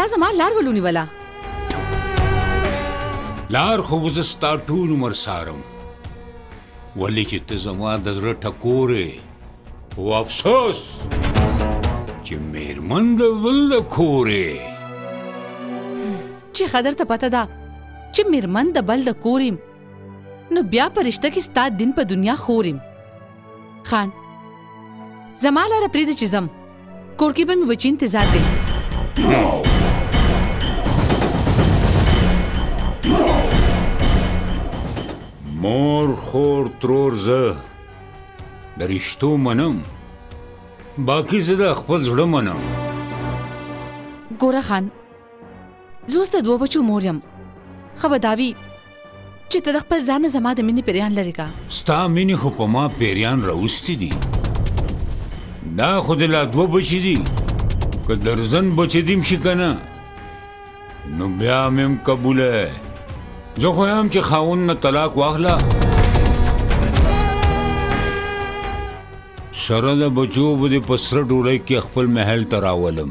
تا زما لار ولونیوله لار خو زه ستا ټول عمر سارم ولې چې ته زما د زړه ټکورې خو افسوس چې میرمن د بل د کور یې چې ښه درته پته ده چې میرمن د بل د کور یم نو بیا په رشته کې ستا دین په دنیا خور یم خان زما لاره پرېږده چې ځم کور کې به مې بچي انتظار دی مور خور ترور زه د رشتو منم باقی زه د خپل زړه منم ګوره خان زه اوس د دوه بچو مور یم ښه به دا وي چې ته د خپل ځانه زما د مینې پیریان لرې کا ستا مینې خو په ما پیریان راوستي دي دا خو د لا دوه بچي دي که درزن بچي دیم شي که نه نو بیا مم قبول ہے زه خو هم چې خاون نه طلاق واخلا سره د بچو به په سره ډولۍ کې خپل محل ته راولم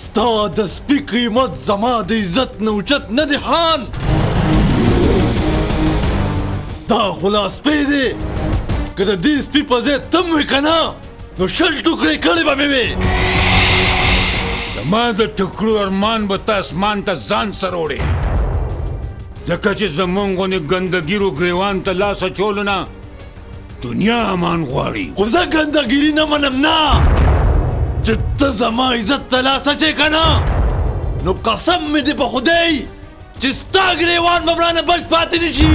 ستا د سپي قیمت زما د عزت نه اوچت نه دی خان دا خو لا سپی دی که د دې سپي په ځای ته هم وې که نه نو شل ټوکرې کړې به مې وې زما د ټکړو ارمان به ته اسمان ته ځان سره وړې ځکه چې زمونږ غونې ګندګیرو ګریوان ته لاس اچولو نه دنیا امان غواړي خو زه ګندګیری نه منم نه چې ته زما عزت ته لاس اچې که نه نو قسم مې دی په خدای چې ستا ګریوان به ورانه بچ پاتې نه شي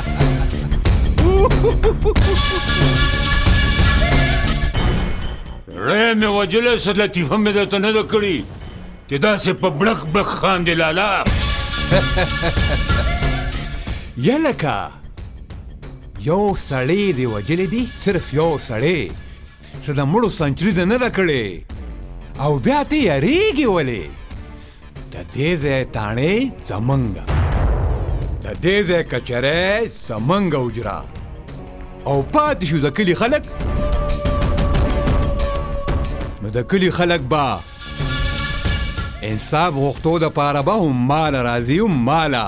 رې مې وجلې سر لطیفه مې درته نه ده کړې چې داسې په بړک بړک خاندې لالا یلکه یو سړی دی وجلې دی صرف یو سړی څه د مړو سنچري ده نه ده کړې او بیا ته یې ریږي ولې د دې ځای تاڼې زمونږ د دې ځای کچره زمونږ اجرا او پاتې شو د کلي خلک نو د کلي خلک به انصاف غوښتو د پاره به هم مال راځي هم مالا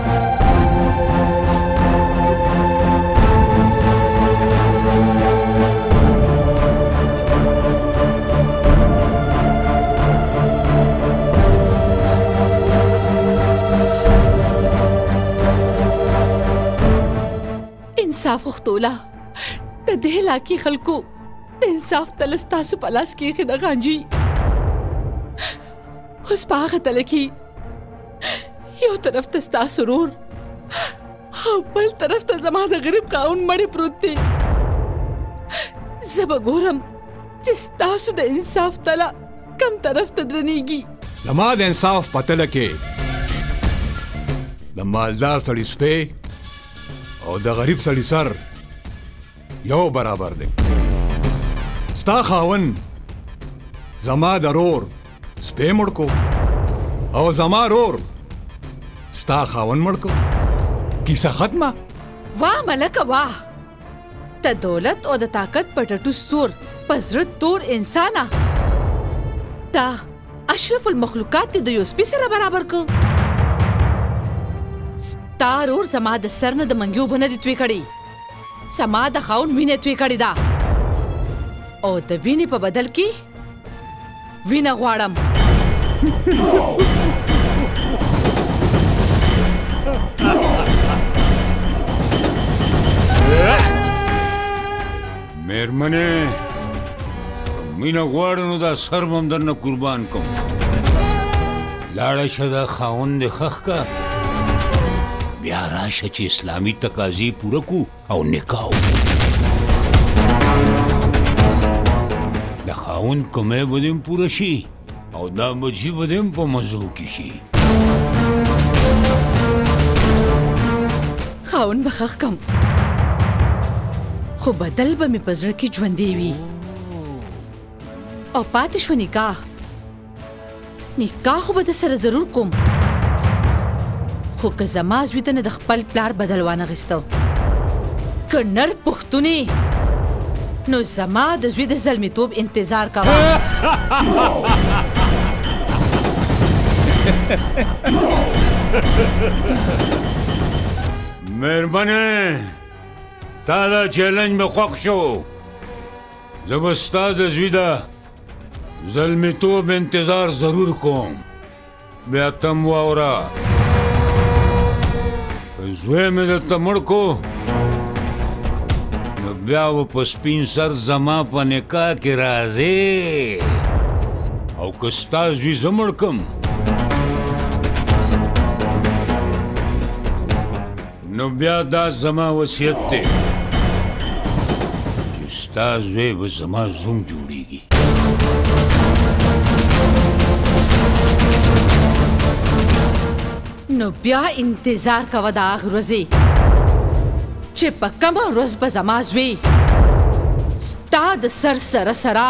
انصاف غوښتولا د دې علاقې خلکو د انصاف تل ستاسو په لاس کې خې د غانجي اوس په هغه تل کې یو طرف ته ستا سرور او بل طرف ته زما د غریب خاون مړی پروت دی زه به ګورم چې ستاسو د انصاف تله کم طرف ته درنیږي زما د انصاف په تله کې د مالدار سړي سپی او د غریب سړي سر یو برابر دی ستا خاون زما د رور سپې مړ کو او زما رور ستا خاون مړ کو کیسه ختمه واه ملک واه ته دولت او د طاقت په ټټو سور په زړه تور انسانه تا اشرف المخلوقات د یو سپي سره برابر کو ستار اور زما د سر نه د منګیو بنه دي توی کړی سما د خاون وینه توی کړې ده او د وینې په بدل کې وینه غواړم مېرمنې مینه غواړې نو دا سر به هم درنه قربان کوم لاړه شه دا خاوند دې ښخ که بیا راشه چې اسلامي تقاضې پوره کو او نکاح د خاوند کومې به دې پوره شي او دا مجیب دیم په مزو کې شي خاون بخښ کم خو بدل به مې پزړه کې ژوندې وي او پاتې شو نکاح نکاح به د سره ضرور کوم خو که زما زوی ته نه د خپل پلار بدل وانه غستو کنر پخ تونی نو زما د زوی د زلمیتوب انتظار کوه مېرمنې تا دا چیلنج مې خوښ شو زه به ستا د زوی د زلمیتوب انتظار ضرور کوم بیا تم واورا زوی مې د تمړ کو نو بیا و په سپین سر زما په نکاح کې راځي او که ستا زوی زمړ کم نو بیا دا زما وصیت دی چې ستا زوی به زما زوم جوړیږي نو بیا انتظار کوه د هغه ورځې چې په کومه ورځ به زما زوی ستا د سر سره سره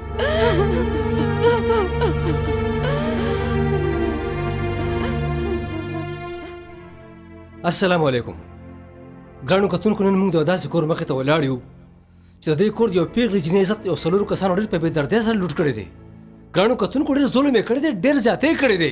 السلام علیکم ګرانو کتونکو نن موږ د داسې کور مخې ته ولاړ یو چې د دې کور یو پیغلې جنې عزت یو څلورو کسانو ډېر په بې دردۍ سره لوټ کړی دی ګرانو کتونکو ډېر ظلم یې کړی دی ډېر زیاتی یې کړی دی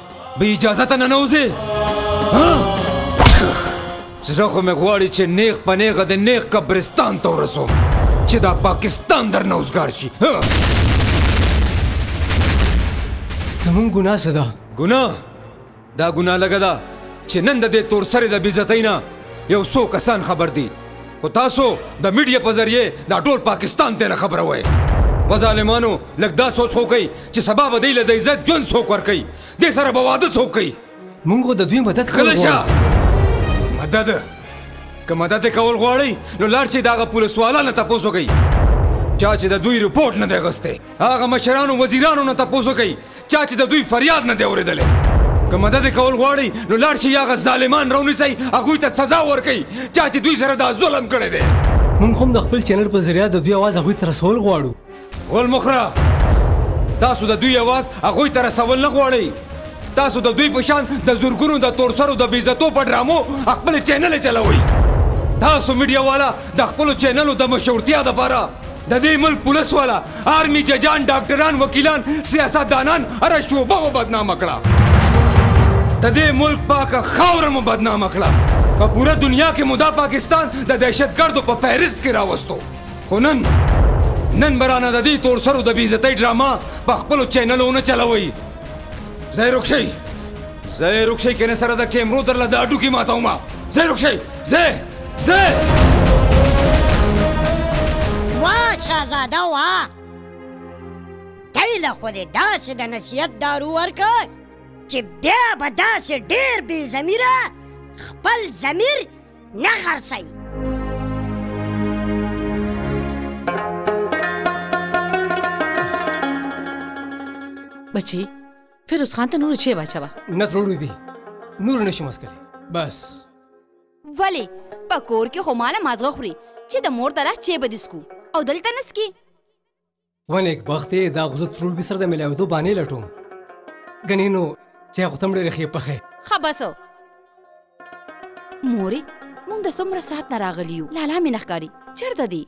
به اجازه ته ننوځې زړه خو مې غواړي چې نیغ په نیغه د نیغ قبرستان ته ورسوم چې دا پاکستان درنه اوزګار شي زمونږ ګناه څه ده ګناه دا ګناه لګه ده چې نن د دې تور سره د بیزتۍ نه یو څو کسان خبر دي خو تاسو د میډیا په ذریعه دا ټول پاکستان ته نه خبروي و ظالمانو لږ دا سوچ خو کوي چې سبا به دی له د عزت ژوند څوک ورکوي دې سره به واده څوک کوي مونږ د دوی مدد کول غواړو شه مدد که مدد کول غواړي نو لاړ شي دغه پولیسوالانو ته پوسو کوي چا چې د دوی رپورټ نه دی غسته هغه مشرانو وزیرانو نه تاسو کوي چا چې د دوی فریاد نه دی اورېدلی که مدد کول غواړي نو لاړ شي هغه ظالمان راونیسئ هغوی ته سزا ورکړئ چا چې دوی سره دا ظلم کړی دی موږ هم د خپل چینل په ذریعه د دوی اواز هغوی ته رسول غواړو غول مخره تاسو د دوی اواز هغوی ته رسول نه غواړئ تاسو د دوی په شان د زورګونو د تورسرو د بیزتو په ډرامو خپل چینل چلوئ تاسو میډیا والا د خپل چینلو د مشهورتیا لپاره د دې ملک پولیس والا آرمي ججان ډاکټران وکیلان سیاستدانان هره شعبه مو بدنامه کړه د دې ملک پاکه خاوره مو بدنامه کړه په پوره دنیا کې مو دا پاکستان د دهشتګردو په فهرست کې راوستو خو نن نن برانه د دې تور سرو د بیزتۍ ډرامه په خپلو چینلو نه چلوي زه رخشي زه رخشي کنه سره د کیمرو درله د اډو کې ماتوم زه رخشي زه زه وا شاهزاده وا دی له خو دې داسې د نصیحت دارو ورکړ چې بیا به داسې ډېر بې ضمیره خپل ضمیر نه خرڅوي بچی فیروز خان ته نور چی واچوه نه تروړو بی نور نشم اسکلی بس ولی په کور کې خو ماله مازغه خوري چې د مور طرح چې به دسکو او دلته نسکی ونیک بختې دا غزه ترور به سره د ملاویدو باندې لټوم غنی نو چې خو تم ډېر خې پخې خبسو موري مونږ د څومره ساعت نه راغلیو لالا مې نخکاری چرته دی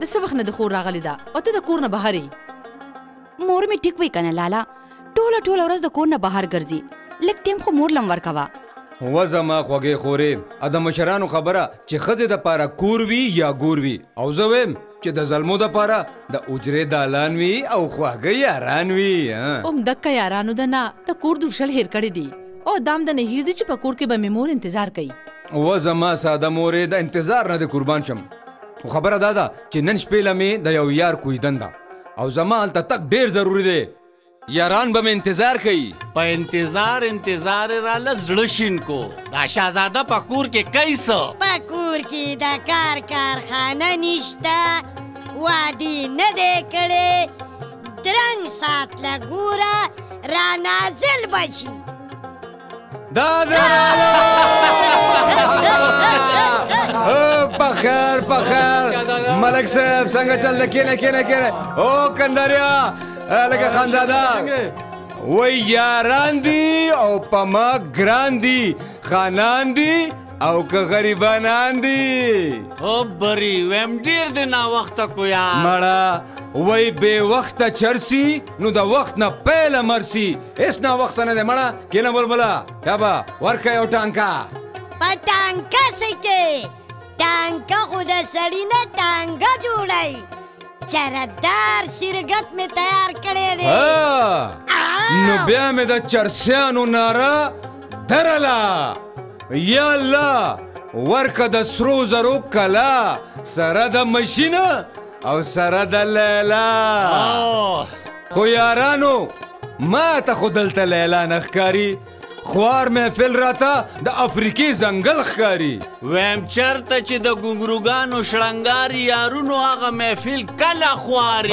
د څه وخت نه د خور راغلې ده او ته د کور نه بهر یې مور مې ټیک وی کنه لالا ټوله ټوله ورځ د کور نه بهر ګرځي لږ ټیم خو مور لم ورکوه و زما خوږې خورې ا د مشرانو خبره چې ښځې د پاره کور وي یا ګور وي او زه ویم چې د زلمو د پاره د اجرې دالان وي او خواږه یاران وي هم دکه یارانو د نه د کور درشل هیر کړی دی او دام د نه هیر دی چې په کور کې به مې مور انتظار کوي و زما ساده مورې د انتظار نه د قربان شم خو خبره دا ده چې نن شپې له مې د یو یار کویدن ده او زما هلته تک ډیر ضروری دی یاران به مې انتظار کوي په انتظار انتظار راله زړه شین کو دا شاهزاده په کور کې کوي څه په کور کې د کار کارخانه نشته وادي نه دی کړی درنګ ساعت له ګوره را نازل به شي دا دا پخیر پخیر ملک صاحب څنګه چل کینه کینه کینه او کندریا لکه خانزاده وای یاران دی او پما ګران دی خانان دی او که غریبانان دي او بری ویم ډیر د نا وخت کو یار مړه وای به وخت چرسی نو د وخت نه پیل مرسی اس نه وخت نه مړه کینه بلبلا کبا ورکه یو ټانکا پټانکا سکه ټانکا خو د سړی نه ټانګا جوړای چردار سرګت می تیار کړی دی نو بیا می د چرسیانو ناره درلا یا الله ورکه د سرو زرو کلا سره د ماشینه او سره د لیلا خو یارانو ما ته خو دلته لیلا نه ښکاري خوار محفل راته د افریقي ځنګل ښکاري ویم چرته چې د ګونګروګانو شړنګار یارونو هغه محفل کله خواري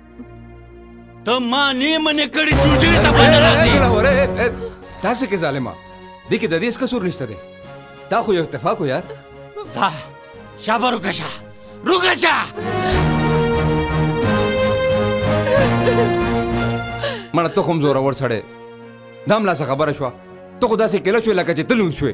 ته ما نه منې کړې چې وجرې ته باندې راځي تاسو کې ظالما دې کې د دې څه قصور نشته دی دا خو یو اتفاق و یار ځه شابه روکه شه روکه شه مړه ته خو هم زورور سړی دا هم لاسه خبره شوه ته خو داسې کله شوې لکه چې ته لوند شوې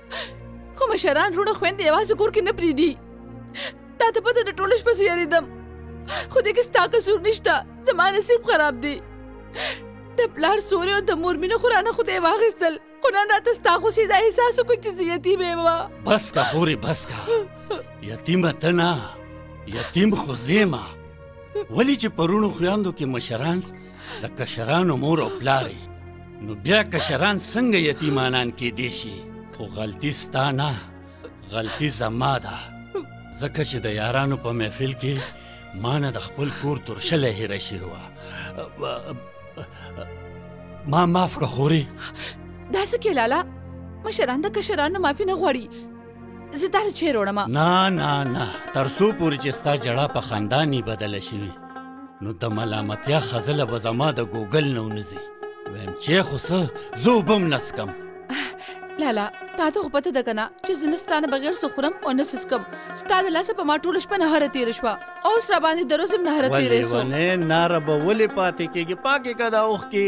خو مشران رونو خويندې یوازې کور کې نه پریدي تا ته پته د ټولو شپه سیاریدم خو دې کې ستا قصور نشته زما نصیب خراب دی د پلار سوري او د مور مینه خو رانه خدای واغستل خو نن راته ستا خو سیده احساس وکړ چې زه یتیم یم بس کا خورې بس کا یتیمه ته نه یتیم خو زه یم ولې چې پرونو خویندو کې مشران د کشرانو مور او پلار نو بیا کشران څنګه یتیمانان کې دی شي خو غلطي ستا نه غلطي زما ده ځکه چې د یارانو په محفل کې ما نه د خپل کور ترشله هیره شوې وه ما معاف کړه خورې دا څه کې لالا مشران د کشرانو معافي نه غواړي زه دا له چیرې وړم نه نه نه تر څو پورې چې ستا جړه په خندا نه بدله شوي نو د ملامتیا خزله به زما د ګوګل نه ونځي ویم چې خو څه زه اوبه هم نه څکم لالا تا ته خو پته ده که نه چې زه نه ستا نه بغیر څه خورم او نه څه څکم ستا د لاسه په ما ټوله شپه نهاره تېره شوه اوس راباندې د روز هم نهاره تېری سو ولې ونې ناره به ولې پاتې کېږي پاکې که دا اوښکې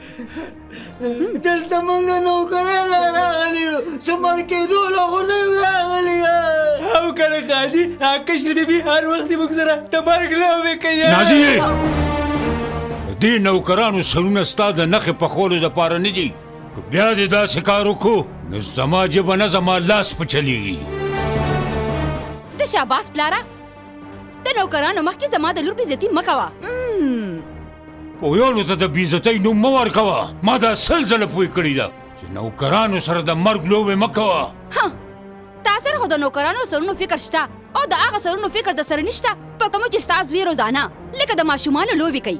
دلته موږ نوکرې نه راغلي یو څه مړ کېدو له خو نه یو راغلي او کله قاضي کشر بیبي هر وخت یې موږ سره د مرګ لوبې کوي ناجي دې نوکرانو سرونه ستا د نښې پخولو دپاره نه دي که بیا دې داسې کار وکړو نو زما ژبه نه زما لاس په چلیږي د شاباس پلاره ته نوکرانو مخکې زما د لور بیزتی مه کوه پویانو ته د بیزتۍ نوم مه ورکوه ما دا سل ځله پوه کړې ده چې نوکرانو سره د مرګ لوبې مه کوه تا سره خو د نوکرانو سرونو فکر شته او د هغه سرونو فکر د سره نشته په کوم چې ستا زوی روزانه لکه د ماشومانو لوبې کوي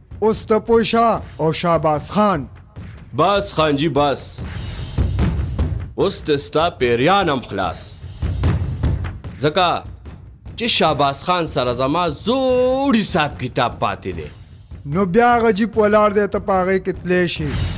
اوس ته پوه شه او شاباس خان. بس خان جی بس اوس د ستا پیریان هم خلاص ځکه چې شاباس خان سره زما زوړ حساب کتاب پاتې دی نو بیا غجیب ولاړ دی ته په هغې کې تلی شي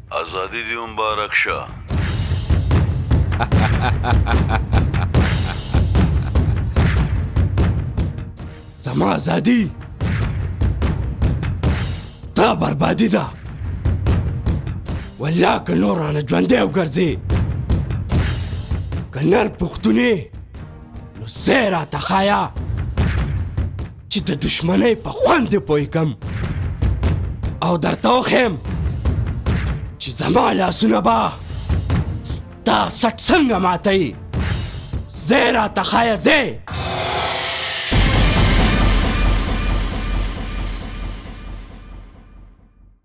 ازادي دي مبارک شه. زما ازادي دا بربادي ده والله که نور رانه ژوندی وګرځې که نر پښتونې نو سه راته ښایه چې د دشمنۍ په خوند دې پوه کم او درته وښیم چې زما لاسونه به ستا سټ څنګه ماتوي ځای راته ښایه ځای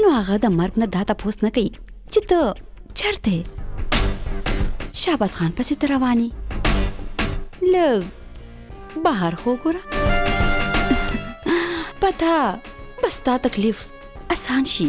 نو هغه د مرګ نه دا تپوس نه کوي چې ته چرته شاباس خان پسې ته رواني لږ بهر خو ګوره پتا بس تا تکلیف اسان شي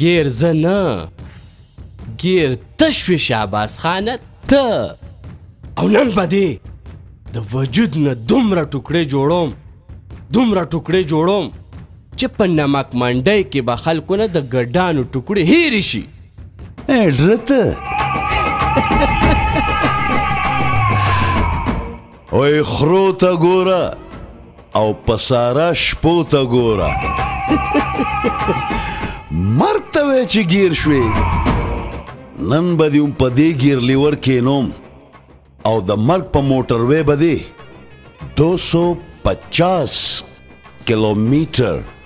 ګیر زه نه ګیر ته شوې شهباز خانه ته او نن به دې د وجود نه دومره ټوکړې جوړوم دومره ټوکړې جوړوم چې په نمک منډۍ کې به خلکو نه د ګډانو ټوکړې هېرې شي ډرته اوی خرو ته ګوره او په سارا شپو ته ګوره مرګ ته وای چې ګیر شوې نن به دې هم په دې ګیر لیور کینوم او د مرګ په موټر وې به دې 250 کیلومتر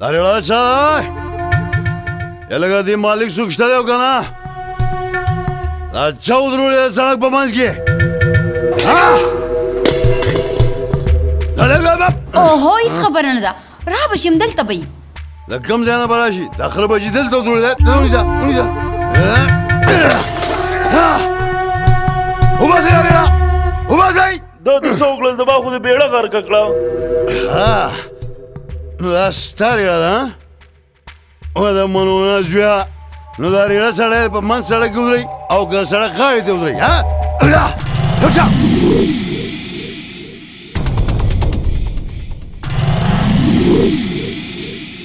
دا لړا چا یا لګا دی مالک سوکشته دی کنه دا چا ودرول سړک په منځ کې ها دا لګا دا اوهو هیڅ خبر نه ده را بشم دلته بې د کوم ځای نه به راشي د خره به چې دلته ودرول دی ته ونیسه ونیسه وباسئ دا لړا وباسئ دا د څو کړل زما خو د بیړه غرق کړه ها نو دا ستاره ده او دا منونه زویا نو دا ریړه سړی په من سړک کې ودري او که سړک غاړې ته ودري ها ورشه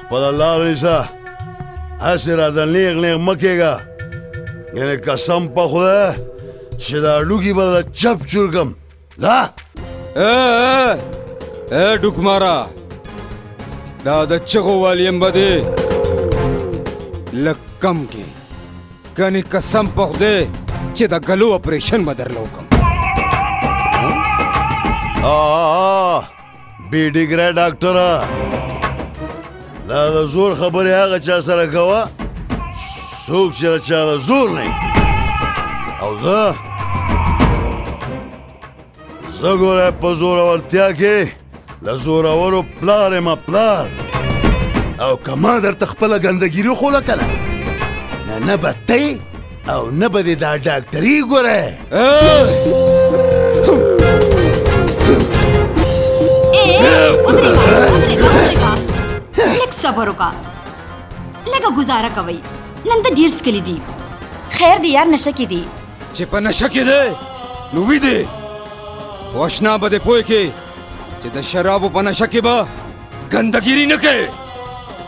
خپل الله ونیسه هسې راته نیغ نیغ مه کېږه یعنې قسم په خدای چې دا هډوکي به درته چپ چور کړم دا ای ډوکماره دا د چغو والیم به دی لږ کم کې ګنې قسم په خدای چې د ګلو اپریشن به درله وکړم بی ډیګره ډاکټره دا د زور خبرې هغه چا سره کوه څوک چې د چا د زور نه او زه زه ګوره په زورورتیا کې د زورورو پلار یم پلار او که ما درته خپله ګندګیري خوله کړه نه نه به تی او نه به دې دا ډاکټري ګوره لږ صبر وکړه لږه گزاره کوي نن ته ډیر سکلی دي خیر دی یار نشه کې دي چې په نشه کې دی نو وی دی په اشنا به دې پوه کې چې د شرابو په نشه کې به ګندګیري نه کوي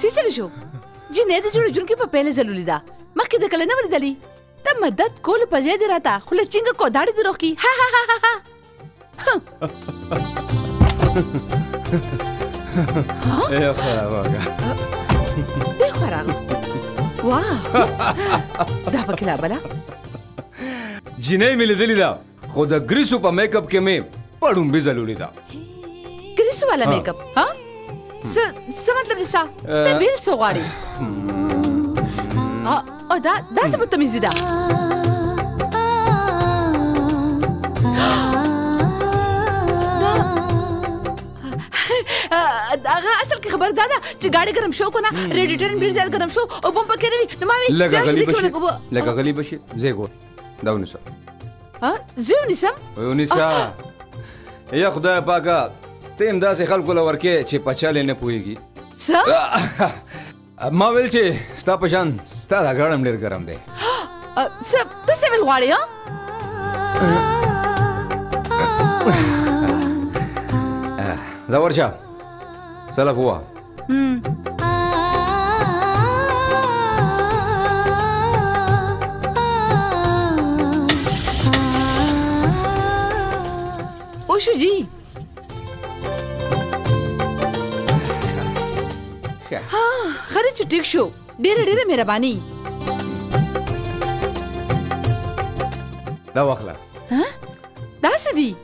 سیچل شو جنې د جوړ جون کې په پیله ځل ولیدا مخکې د کله نه ولیدلی ته مدد کول په ځای دی راته خله چنګ کو داړي دروخ کی ها ها ها ها یو خو راغله دی خو راغله واه دا پکې لا بله جینۍ مې لیدلې ده خو د ګریسو په میک اپ کې مې په ړومبي ځل ولیده ګریسو والا میک اپ ها څه څه مطلب دی ستا ته بیل څه غواړي او دا دا څه بدتمیزي ده هغه اصل کې خبر دا ده چې ګاډي ګرم شو کنه ریډیټر ډیر زیات ګرم شو او بم پکې نه وي نو ما وی لګا غلی بشي لګا غلی بشي زه ګور دا ونیسه ها زه ونیسم ونیسه یا خدای پاکه ته هم داسې خلکو له ورکې چې په چل یې نه پوهېږي څه ما ویل چې ستا په شان ستا دا ګړ هم ډېر ګرم دی څه ته څه ویل غواړې ځه ورشه سلف هوا اوشو جی ها خره چې ټیک شو ډېر ډېر مهرباني دا واخله ها دا څه دي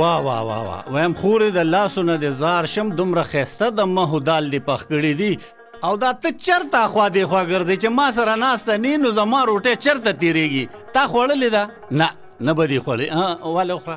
وا وا وا وا ویم خورې د لاسو نه د زار شم دومره خسته د مه دال دی پخ کړی دی او دا ته چرته خو دی خو ګرځي چې ما سره ناشته نه نو زما روټه چرته تیریږي تا خوړلې ده نه نه بدی خوړلې ها واله خو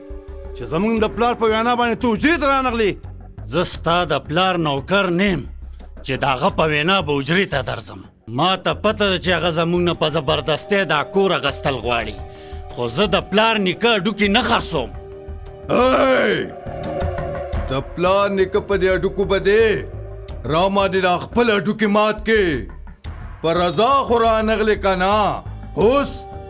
چې زمونږ د پلار په وینا باندې ته حجرې ته رانغلې زه ستا د پلار نوکر نیم چې د هغه په وینا به حجرې ته درځم ما ته پته ده چې هغه زمونږ نه په زبردستۍ دا کور اخیستل غواړي خو زه د پلار نیکه هډوکي نه خرڅوم د پلار نیکه په دې هډوکو به دی راما دې دا خپل هډوکي مات کې پر رضا خو رانغلې که نه اوس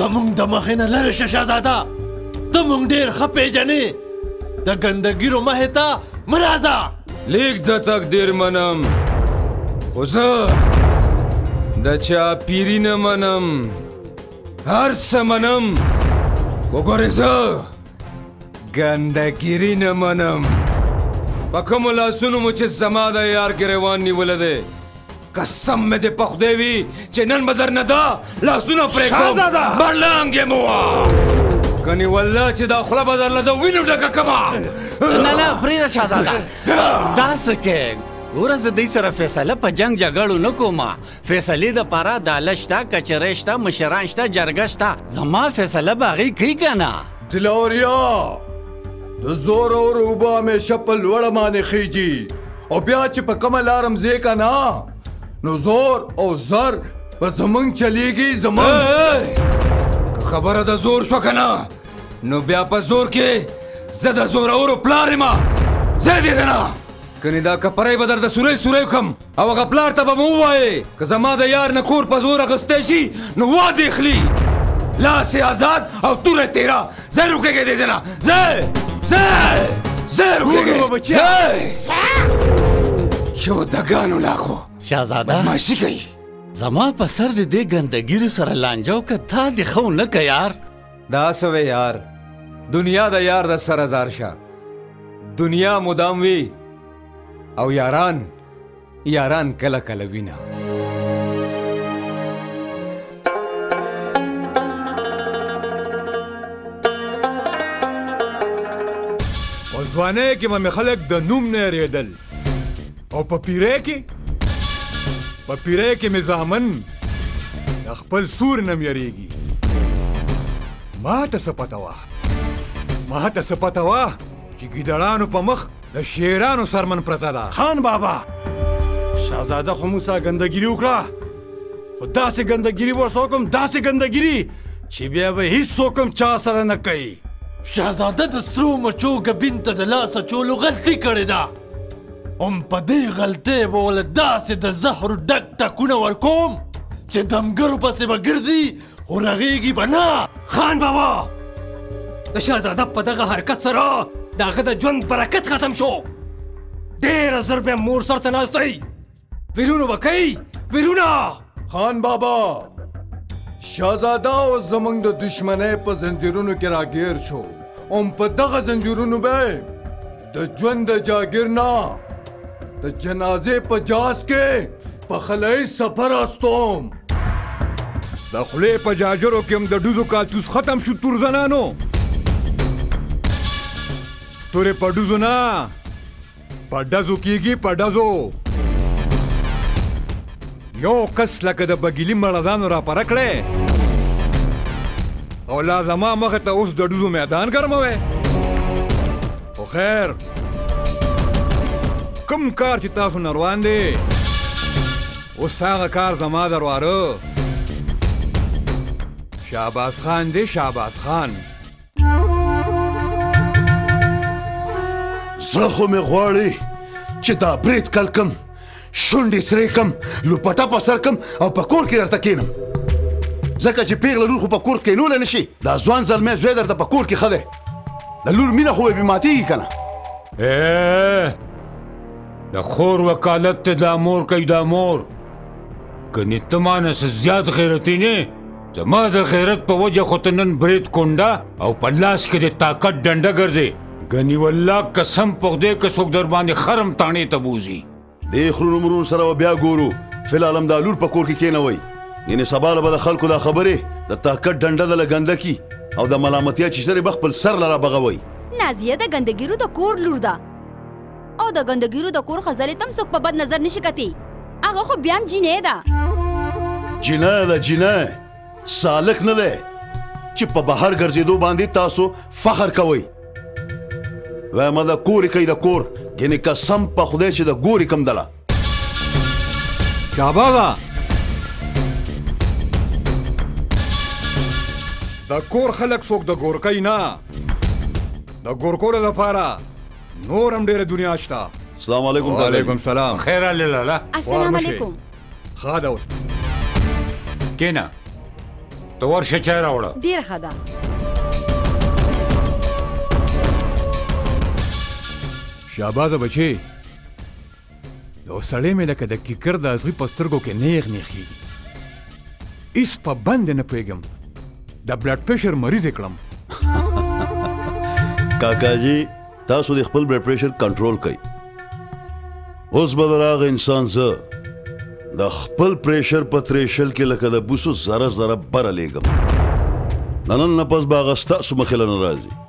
زمونږ د مخې نه لرې شه شهزاده ته مونږ ډېر ښه پېژنې د ګندګیرو مخې ته مه راځه لیک د تقدیر منم خو زه د چا پیري نه منم هر څه منم وګورې زه ګندګیري نه منم په کومو لاسونو مو چې زما د یار ګریوان نیولی دی قسم مې دې په خدای وي چې نن به درنه دا لاسونه پرې کوم شهزاده! برلانګ یې مو کنی والله چې دا خوله به درله د وینو ډکه کما نه نه فریدا شهزاده دا څه کې ورځ دې سره فیصله په جنگ جګړو نه کومه فیصلی د پاره داله شته کچری شته مشران شته جرګه شته زما فیصله به هغه کوي کنه دلوریا د زور او روبا مې شپل وړه معنی خيږي او بیا چې په کومه لارم زی کنه نو زور او زر په زمنګ چلیږي زمنګ خبره د زور شو کنه نو بیا په زور کې زه د زور اورو پلار ما زه دې نه کني دا کپرې بدر د سورې سورې کم او هغه پلار ته به مو ووایې که زما د یار نه کور په زور اخیستی شي نو واده اخلي لاس یې ازاد او توره تیرا ځه روکېږې دې دنه ځه ځه ځه روکېږې ځه یو دګانو لاخو شهزاده بدمعاشي کوي زما په سر دې دې ګندګیرو سره لانجو که تا دې خو نه که یار دا سوې یار دنیا د یار د سره زار شه دنیا مدام وی او یاران یاران کله کله وینه په ځوانۍ کې به مې خلک د نوم نه یریدل او په پیرۍ کې په پیرۍ کې مې زامن د خپل سور نه یریږي ما ته څه پته وه ما ته څه پته وه چې ګیدړانو په مخ له شیرانو څرمن پرته ده. خان بابا! شهزاده خو موږ سره ګندګیري وکړه، خو داسې ګندګیري ورسره وکړم، داسې ګندګیري چې بیا به هیڅوک هم چا سره نه کوي. شهزاده د سرو مچو ګبین ته د لاس اچولو غلطي کړې ده، هم په دې غلطۍ به ورله داسې د زهرو ډک ټکونه ورکوم چې دمګرو پسې به ګرځي خو رغېږي به نه خان بابا د شهزاده په دغه حرکت سره د هغه د ژوند برکت ختم شو ډېره زر به مور سره ته ناست دی ویرونه به کوي ویرونه خان بابا شهزاده او زمونږ د دشمنۍ په زنځیرونو کې راګیر شو هم په دغه زنځیرونو به د ژوند د جاګیر نه د جنازې په جاز کې په خلایي سفر استوم د خلې په جاجرو کې هم د ډوزو کالتوس ختم شو تور زنانو تورې په ډوزو نه په ډزو کېږي په ډزو یو کس لکه د بګیلی مړه ځان راپره کړی او لا زما مخ ته اوس د ډوزو میدان ګرموي خو خیر کوم کار چې تاسو نه روان دی اوس هغه کار زما درواره شاباس خان دی شاباس خان زړه خو مې غواړي چې دا برید کلکم شونډې سرې کم لوپټه په سر کم او په کور کې درته کینم ځکه چې پیغله لور خو په کور کې نول نشي دا ځوان زلمی زوی درته په کور کې خده د لور مینه خو به ماتېږي کنه د خور وکالت ته د مور کوي د مور کني ته مانه زیات غیرتی نه زما د غیرت په وجه خو ته نن برید کونډه او په لاس کې د طاقت ډنډه ګرځې ګنی والله قسم په خدای که څوک در باندې خرم تاڼې ته بوځي دې خرونو مرونو سره به بیا ګورو فلحال همدا لور په کور کې کېنوئ یعنې سبا له به د خلکو دا خبرې د طاقت ډنډه د له ګندکي او د ملامتیا چیشترې به خپل سر لره بغوئ نازیه د ګندګیرو د کور لور ده او د ګندګیرو د کور خزلې تم څوک په بد نظر نشي کتی هغه خو بیا هم جینۍ ده جینۍ ده جینۍ سالک نه دی چې په بهر ګرځېدو باندې تاسو فخر کوئ وایم د کور کوي د کور ګنې قسم په خدای چې د ګوري کم دله شابه ده د کور خلک څوک د ګورکۍ نه د ګورکولو لپاره نور هم ډیره دنیا شته السلام علیکم دادا وعلیکم سلام خیر علی لالا السلام علیکم ښه ده اوس کېنه ته ورشه چای راوړه ډېره ښه ده شاباز بچي یو سړی مې لکه د کیکر د ازغي په سترګو کې نیغ نیخېږي هیڅ په بند نه پوهېږم د بلډ پرېشر مریض کړم کاکا جی تاسو د خپل بلډ پرېشر کنټرول کړئ اوس به راغ انسان زه د خپل پرېشر په ترېشل کې لکه د بوسو زره زره بره لېږم نن نه پس باغ ستاسو مخې له ناراضي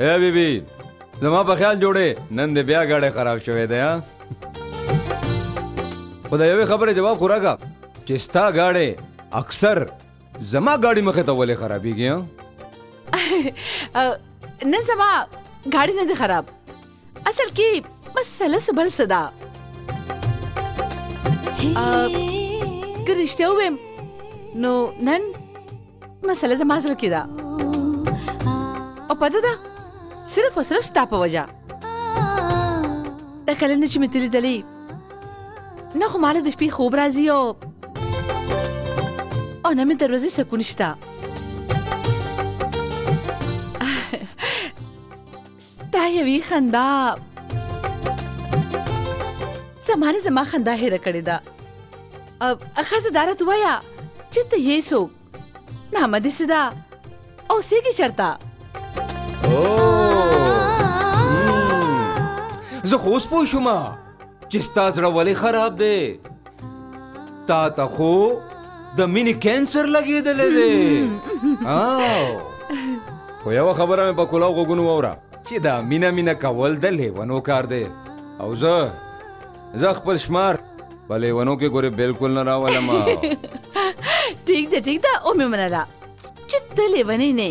اے بی بی زما په خیال جوړې نن دې بیا غاړې خراب شوې ده ها خدای یو خبره جواب خورا کا چې ستا غاړې اکثر زما غاړې مخه ته ولې خرابېږي نه زما غاړې نه ده خراب اصل کې مسله څه بل څه ده که رښتیا ووایم نو نن مسله زما زړه کې ده او پته ده صرف او صرف ستا په وجه دا کله نه چې مې ته لیدلې نه خو ماله د شپې خوب راځي او او نه مې د ورځې سکون شته ستا یوی خندا زمانه زما خندا هېره کړې ده خزه دارت وایا چې ته یې څوک نامه دې څه ده او سېږي چرته زه خو اوس پوه شوم چې ستا زړه ولې خراب دی تا ته خو د مینې کینسر لګېدلی دی خو یوه خبره مې په کلاو غوږونو واوره چې دا مینه مینه کول د لیونو کار دی او زه زه خپل شمار په لیونو کې ګورې بلکل نه راولم ټیک ده ټیک ده او مې منله چې ته لیونی نه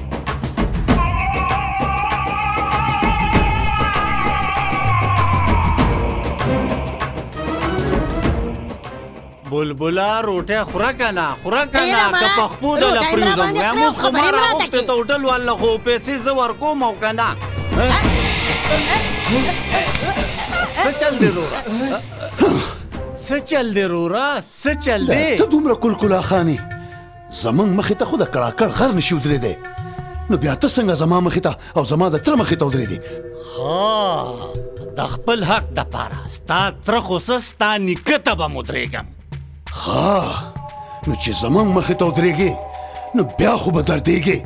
بلبلا روټه خوره کنه خوره کنه که په خپو د لپریزم یا موس خو ما راغوښته ته هوټل والا خو پیسې زه ورکوم او کنه څه چل دی روره څه چل دی روره څه چل دی ته دومره کلکلا خاني زمونږ مخې ته خو د کړاکړ غر نشي ودرېدی نو بیا ته څنګه زما مخې ته او زما د تره مخې ته ودرېدې ښه د خپل حق دپاره ستا تره خو څه ستا نیکه ته به مو درېږم ښه نو چې زمونږ مخې ته ودرېږې نو بیا خو به دردېږې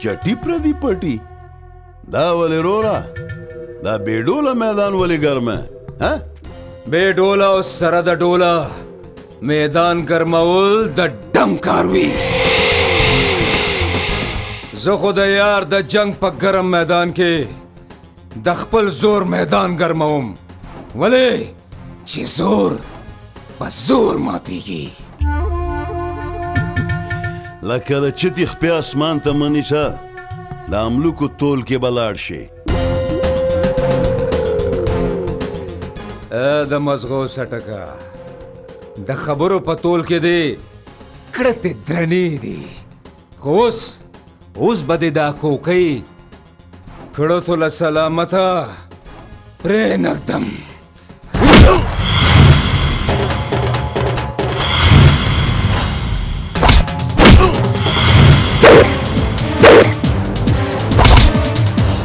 چټي پردي پټي دا ولې رورا دا بیډوله میدان ولې ګرمه ها بیډوله او سره د ډوله میدان ګرمول د ډم کار وی زه خو د یار د جنگ په ګرم میدان کې د خپل زور میدان ګرموم ولې چې زور په زور ماتېږي لکه د چتي خپې اسمان ته منیسه د املوکو تول کې به لاړ شي د مزغو سټکه د خبرو په تول کې دی کړپې درنې دي اوس اوس به دې دا کوکۍ کړتو له سلامته پرې نږدم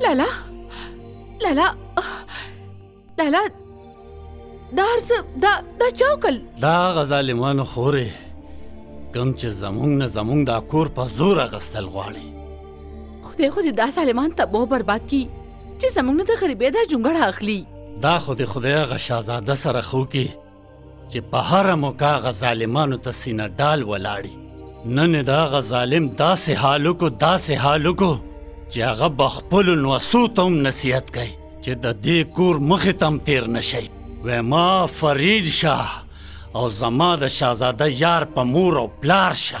لالا لالا لالا دا هر څه دا دا چا وکړل دا هغه ظالمانو خورې کوم چې زمونږ نه زمونږ دا کور په زور اخیستل غواړي خدای خو دې دا ظالمان تباه برباد کړي چې زمونږ نه د غریبۍ دا جونګړه اخلي دا خو دې خدای هغه شهزاده سره ښو کې چې په هره موقع هغه ظالمانو ته سینه ډال ولاړي نن د هغه ظالم داسې حال وکړو داسې حال وکړو چې هغه به خپلو نوسو ته هم نصیحت کوي چې د دې کور مخې ته هم تیر نه شي وای ما فرید شاه او زما د شاهزاده یار په مور او پلار شه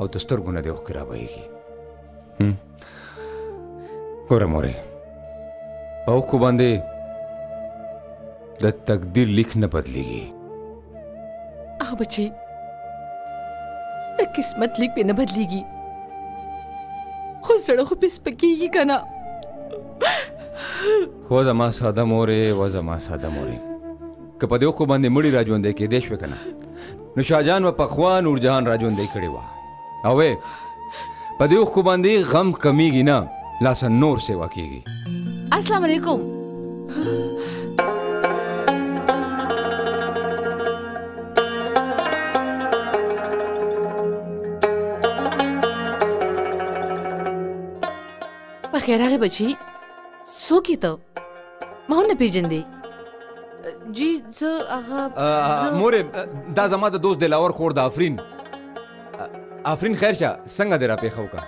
او د سترګو نه دې اوښکې رابهېږي ګوره مورې په اوښکو باندې د تقدیر لیک نه بدلیږي او بچي د قسمت لیک به نه بدلیږي خو زړه خو به سپکیږي که نه و زما ساده مورې و زما ساده مورې که په دې اوښکو باندې مړي را ژوندی کېدی شوې که نه نو شاه جان به پخوا نور جهان را ژوندی کړی وه او وی په دې اوښکو باندې غم کمیږي نه لا څه نور سیوا کیږي السلام علیکم په خیر راغې بچي څوک یې ته ما هم نه پیژندې جی زه هغه زه- مورې دا زما د دوست دلاور خور د آفرین آفرین خیر شه څنګه دې را پېښه وکړه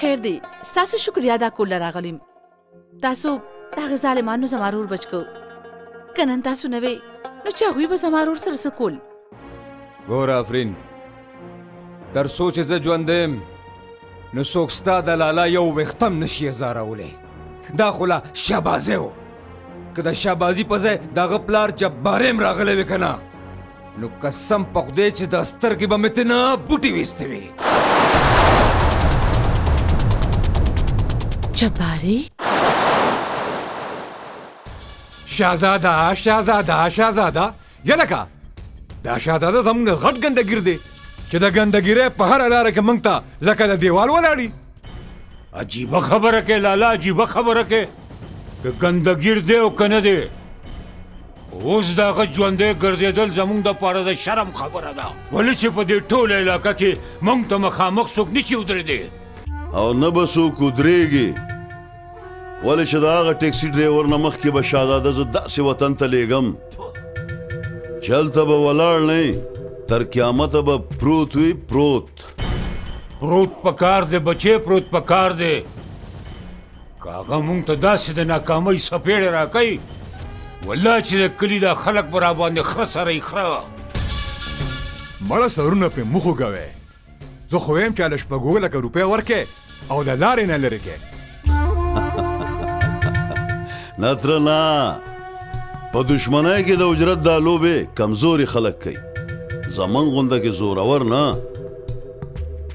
خیر دی ستاسو شکریا ادا کول راغلیم تاسو دا غ ظالمانو زما رور بچ کو کنن تاسو نه وی نو چا غوی به زما رور سره سکول ګور افرین تر څو چې زه ژوند یم نو څوک ستا د لالا یو وختم نشي زارولی دا خو لا شابازی و که د شابازی په ځای دغه پلار جبارې هم راغلی وي که نه نو قسم په خدای چې دا سترګې به مې ته نه بوټي ویستې وي جبارې شهزاده شهزاده شهزاده یلکه دا شاهزاده زموږ نه غټ ګندګیر دی چې د ګندګیرې په هر لار کې موږ ته لکه د دیوال ولاړی عجیب خبره کې لالا عجیب خبره کې که ګندګیر دی او کنه دی اوس دغه ژوندې ګرځېدل زموږ د پاره د شرم خبره ده ولې چې په دې ټوله علاقه کې موږ ته مخامخ څوک نه چي ودرېدی او نه به څوک ودرېږي ولې چې دا هغه ټیکسي ډرایور نه مخکې به شاهزاده زه داسې وطن ته لیږم چې هلته به ولاړ نه تر قیامته به پروت وي پروت پروت پکار دی بچې پروت پکار دی که هغه مونږ ته داسې د ناکامۍ سپېړې راکوي والله چې د کلي دا خلک به راباندې خره سره یې خره مړه سرونه پې مخوږوی زه خو ویم چاله شپږو لکه روپۍ ورکې او له لارې نه لرې کې نه تره نه په دشمنۍ کې د اجرت دا لوبې کمزوري خلک کوي زمون غونده کې زورور نه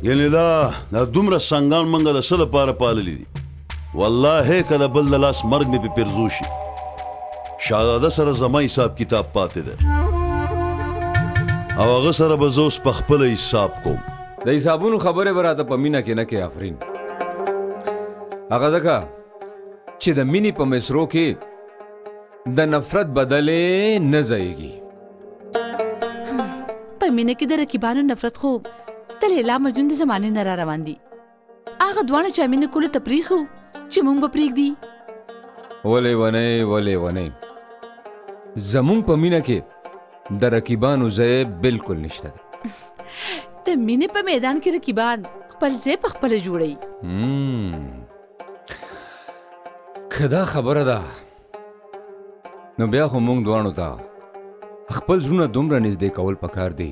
یعنی دا دا دومره سنگان منګه د څه لپاره پاللی دي والله که د بل د لاس مرګ مې په پرزو شي شهزاده سره زما حساب کتاب پاتې ده او هغه سره به زه اوس په خپل حساب کوم د حسابونو خبره به راته په مینه کې نه کې آفرین هغه ځکه چې د مینې په مصرو کې د نفرت بدلې نه ځایږي په مینه کې د رقیبانو نفرت خو د لیلا مجنون د زمانې نه را روان دي هغه دواړه چا مینه کولو ته پریخو چې مونږ به پریږدي ولې ونه ولې ونه زمونږ په مینه کې د رقیبانو ځای بالکل نشته د مینې په میدان کې رقیبان خپل ځای په خپل جوړي کدا خبره ده نو بیا خو مونږ دوانو ته خپل زړونه دومره نږدې کول پکار دی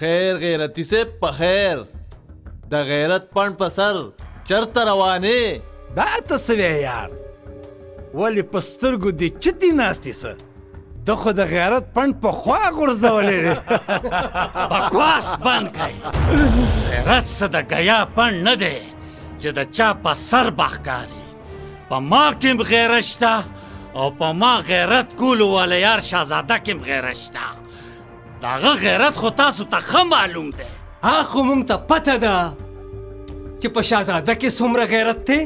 خیر غیرتی سه په خیر د غیرت پن په سر چرته روانې دا ته سوی یار ولی په سترګو دې چتی ناستی سه د خو د غیرت پند په خوا غورځولې دی بکواس بند کړئ غیرت څه د ګیا پند نه دی چې د چا په سر به ښکاري په ما کې هم غیرت شته او په ما غیرت کولو والا یار شهزاده کې هم غیرت شته د هغه غیرت خو تاسو ته ښه معلوم دی هغه خو موږ ته پته ده چې په شهزاده کې څومره غیرت دی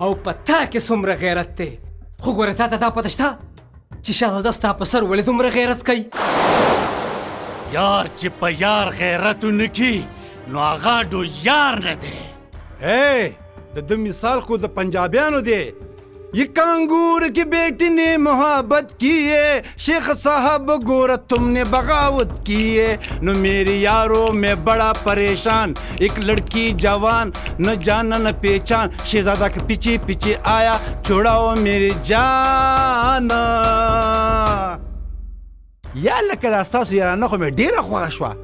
او په تا کې څومره غیرت دی خو ګوره تا ته دا پته شته چې شهزاده ستا په سر ولې دومره غیرت کوي یار چې په یار غیرت نه کی نو هغه ډو یار نه دی هی د د مثال خو د پنجابیانو دی یہ کانگور کی بیٹی نے محبت کی ہے شیخ صاحب گور تم نے بغاوت کی ہے نو میری یارو میں بڑا پریشان ایک لڑکی جوان نه جان نه پیچان شهزاده که پیچی پیچی آیا چوڑاو میری جان یا لکه دا ستاسو یارانه خو مې ډیره خوښه شوه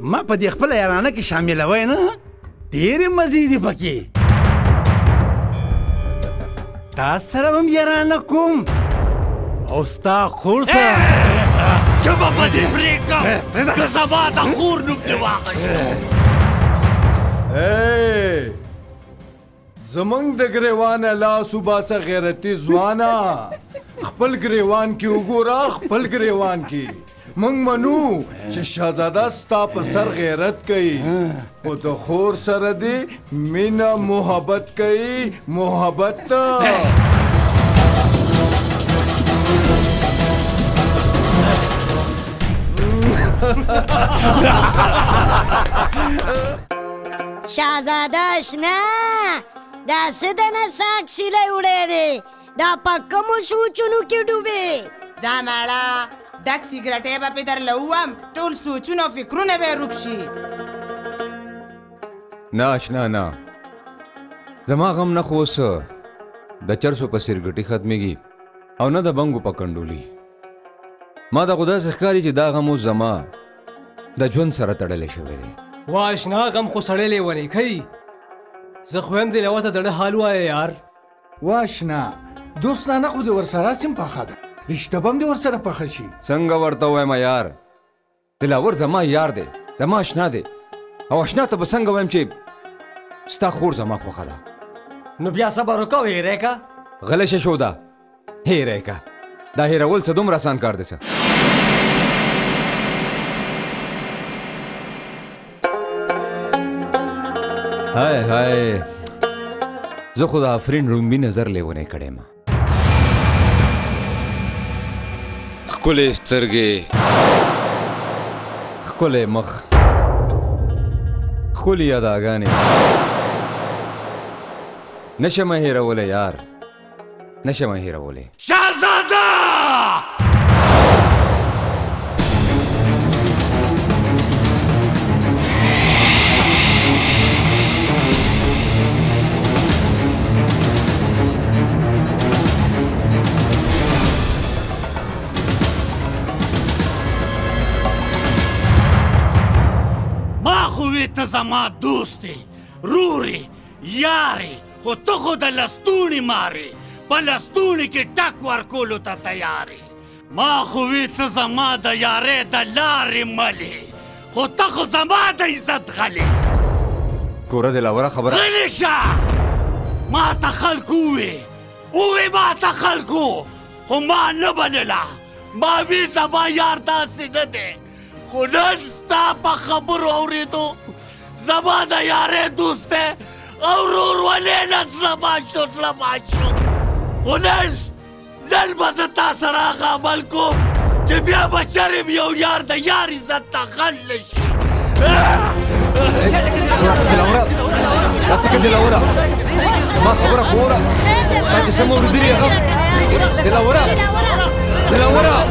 ما په دې خپل یارانه کې شاملوي نه ډیره مزې دي پکې تا سره هم یرانه کوم او ستا خور سره چې به په دې پرېږدم که زما د خور نوم دې واخلي زمونږ د ګریوان لاس وباسه غیرتي ځوانه خپل ګریوان کې وګوره خپل ګریوان کې مونږ منو چې شهزاده ستا په سر غیرت کوي او د خور سره دی مینا محبت کوي محبت شهزاده شنه دا څه د نساک سیلی وړی دی دا په کومو سوچونو کې ډوبې دا ماړه ډک سیګرټې به پې درله ووم ټول سوچونه او فکرونه به روک شي نه اشنا نه زما غم نه خو اوس د چرسو په سیرګټي ختمېږي او نه د بنګو په کنډولي ما د خدا ښکاری چې دا غم اوس زما د ژوند سره تړلی شوی دی وا اشنا غم خو سړی لیونی کوي زه خو هم دې لوته دړه حال وایه یار واشنا دوستانه خو دې ورسره سم پخه ده رشته به هم دې ورسره پخه شي څنګه ورته وایم یار دلاور زما یار دی زما اشنا دی او اشنا ته به څنګه وایم چې ستا خور زما خوښه ده نو بیا صبر وکړه او هېری که غله شه شو ده هېری که دا هېرول څه دومره اسان کار دی څه هاي هاي زه خو د آفرین رومبي نظر لیونی کړی ما ښکلې سترګې ښکلی مخ ښکلي اداګانې نشم هېرولی یار نشم هیرولی شهزاده ما خو وی ته زما دوست روري یاري خو ته خو د لستوڼي مارې په لستوڼي کې ټک ورکولو ته تیارې ما خو وی ته زما د یارې د لارې ملې خو ته خو زما د عزت غلې کوره د لاوره خبره غلې شه ما ته خلکو وې وې ما ته خلکو خو ما نه بلله ما وی زما یار داسې نه دی خو نن ستا په خبرو اورېدو زما د یارې دوسته او ورورولې نه زړه مات شو زړه مات شو خو نن نن به زه تا سره هغه عمل کوم چې بیا به چرم یو یار د یار عزت ته خل نه شي داسې که دلاوره ما خبره خو وره تا چې سمه اورېدلې هغه دلاوره دلاوره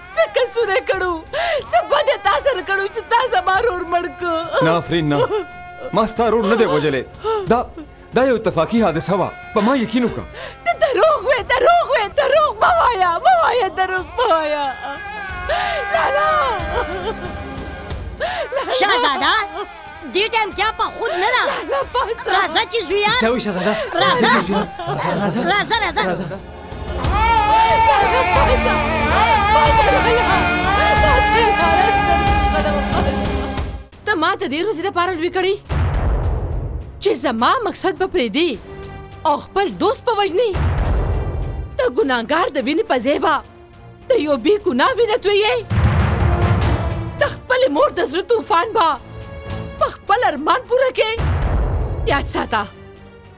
څه قصور کړو څه بد تاسو کړو چې تا زما رور مړ کو نه فرین نه ما ستا رور نه دی وجلې دا دا یو اتفاقی حادثه وا په ما یقین وکړه ته دروغ وې دروغ وې دروغ ما وایا ما وایا دروغ ما وایا لالا شاهزاده دې ټایم کیا په خود نه ده راځه چې زویا کیا وی شهزاده راځه راځه راځه راځه راځه ته ما ته دې روزي لپاره لوي کړی چې زما مقصد به پرې دی او خپل دوست په وجنی ته ګناګار د وینې په زیبا ته یو بی ګناه وینه تویې د خپل مور د زړه طوفان با په خپل ارمان پوره کې یاد ساته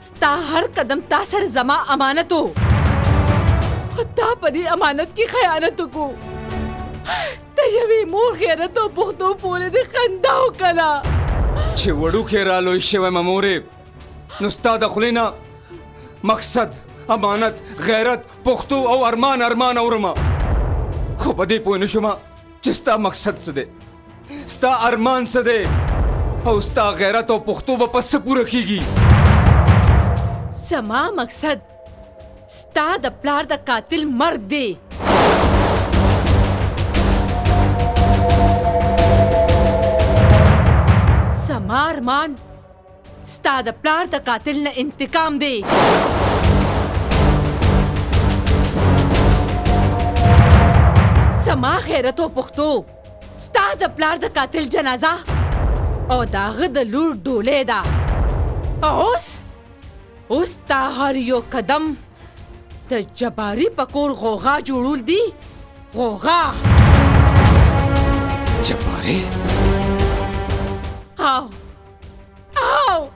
ستا هر قدم تا سره زما امانت وو خو تا په دې امانت کې خیانت وکړو د یوې مور غیرت او پښتو پورې د خندا وکړه چې وړوکی را لوی شوی ممورې نو ستا د خولې نه مقصد امانت غیرت پښتو او ارمان ارمان اورم خو په دې پوه نشم چې ستا مقصد څه دی ستا ارمان څه دی او ستا غیرت او پښتو به په څه پوره کیږي زما مقصد ستا د پلار د قاتل مرګ دی زما ارمان ستا د پلار د قاتل نه انتقام دی زما غیرت او پښتو ستا د پلار د قاتل جنازه او داغه د لور ډولې ده اوس اوس تا هر یو قدم د جباری پکور غوغا جوړول دي غوغا جباری او او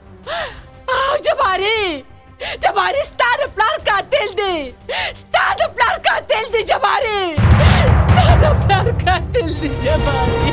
او جباري جباري ستا د پلار قاتل دی ستا د پلار قاتل دی جباري ستا د پلار قاتل دی جباري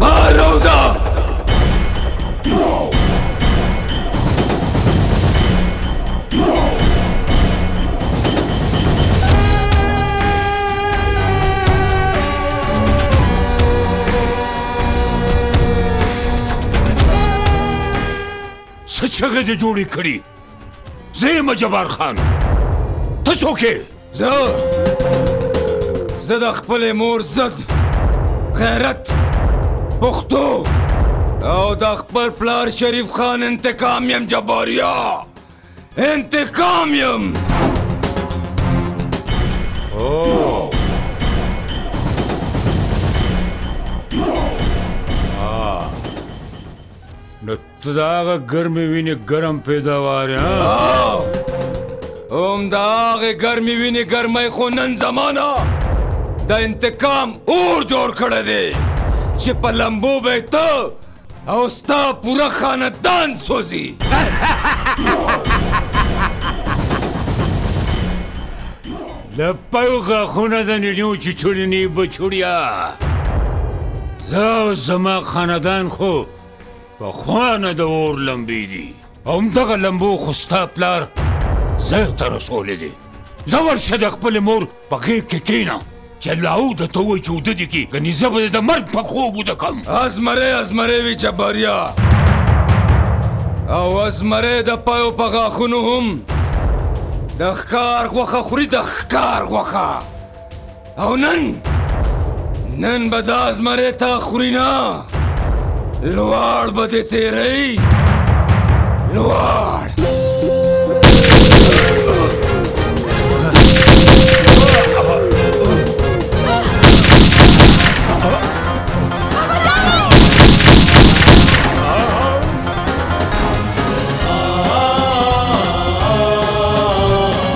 بهر راوځه څه چغې دې جوړې کړي زیم جبار خان ته څوک یې زه زه د خپلې مور ضد غیرت پښتو او د خپل پلار شریف خان انتقام یم جباریا انتقام یم Oh! ته د هغه ګرمې وینې ګرم پیداوار هم د هغې ګرمې وینې ګرمۍ خو نن زمانه د انتقام اور جوړ کړی دی چې په لمبو به ته او ستا پوره خاندان سوځي له پیو غاښونه د نیډیو چیچوړي نه بچوړیا زه او زما خاندان خو په خوانه د اور لمبې دي هم دغه لمبو خو ستا پلار زه ته رسولې دي زه ورشه د خپل مور په غېږ کې کېنه چې لاو د ته وایي چې وده دي کې ګنې زه به د مرګ په خوب وده کم ازمرې ازمرې وي جباریا او ازمرې د پایو په غاښونو هم د ښکار غوښه خوري د ښکار غوښه او نن نن به دا زمری تا خوري نه لوړ به دې تیری لوړ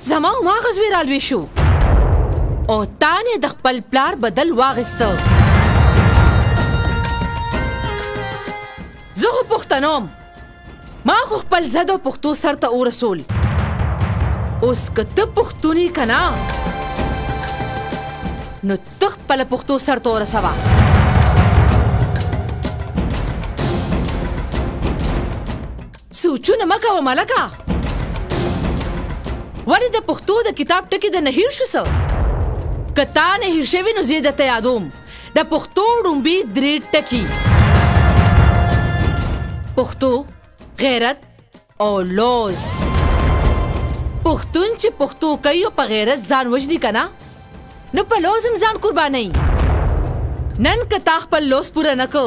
زما هم هغه زوی رالوی شو او تانه د خپل پلار بدل واغسته زه خو پښتنوم ما خو خپل زده پښتو سر ته ورسول اوس که ته پښتونی کنا نو ته خپل پښتو سر ته ورسوه سوچونه مه کوه ملکه ولې د پښتو د کتاب ټکی د نهیر شو سو که تا نهیر شوی نو زه درته یادوم د پښتو ډومبي درې ټکی پښتو غیرت او لوز پښتون چې پښتو کوي او په غیرت ځان وژني کنه نو په لوزم ځان قرباني نن که تا خپل لوز پوره نکو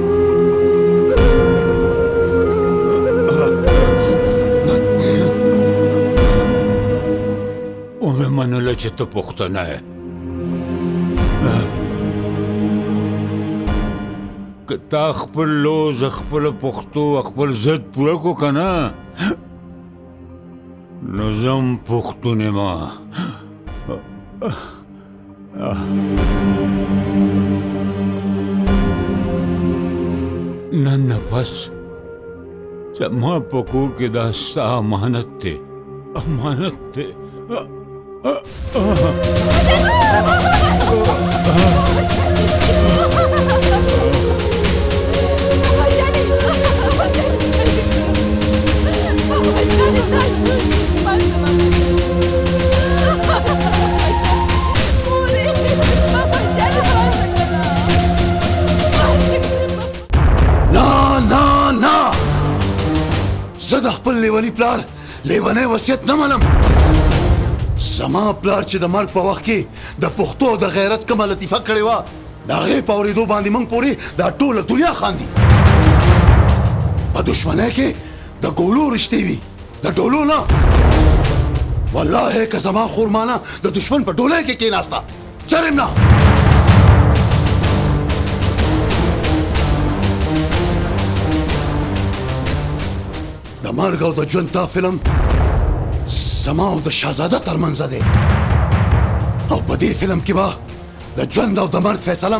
ومې منله چې ته پښتنه یې که تا خپل لوز خپل پښتو خپل ضد پوره کو که نه نو زه هم پښتون یم نن نه پس زما په کور کې دا ستا امانت دی امانت دی د خپل لیونی پلار لیونی وصیت نه منم زما پلار چې د مرګ په وخت کې د پښتو د غیرت کومه لطیفه کړې وه د هغې په اورېدو باندې موږ پورې دا ټوله دنیا خاندي په دشمنۍ کې د ګولو رشتې وي د ډولو نه والله که زما خورمانه د دشمن په ډولۍ کې کېناسته چرم نه د مرګ او د ژوند دا فلم زما او د شاهزاده ترمنځ دی او په دې فلم کې به د ژوند او د مرګ فیصله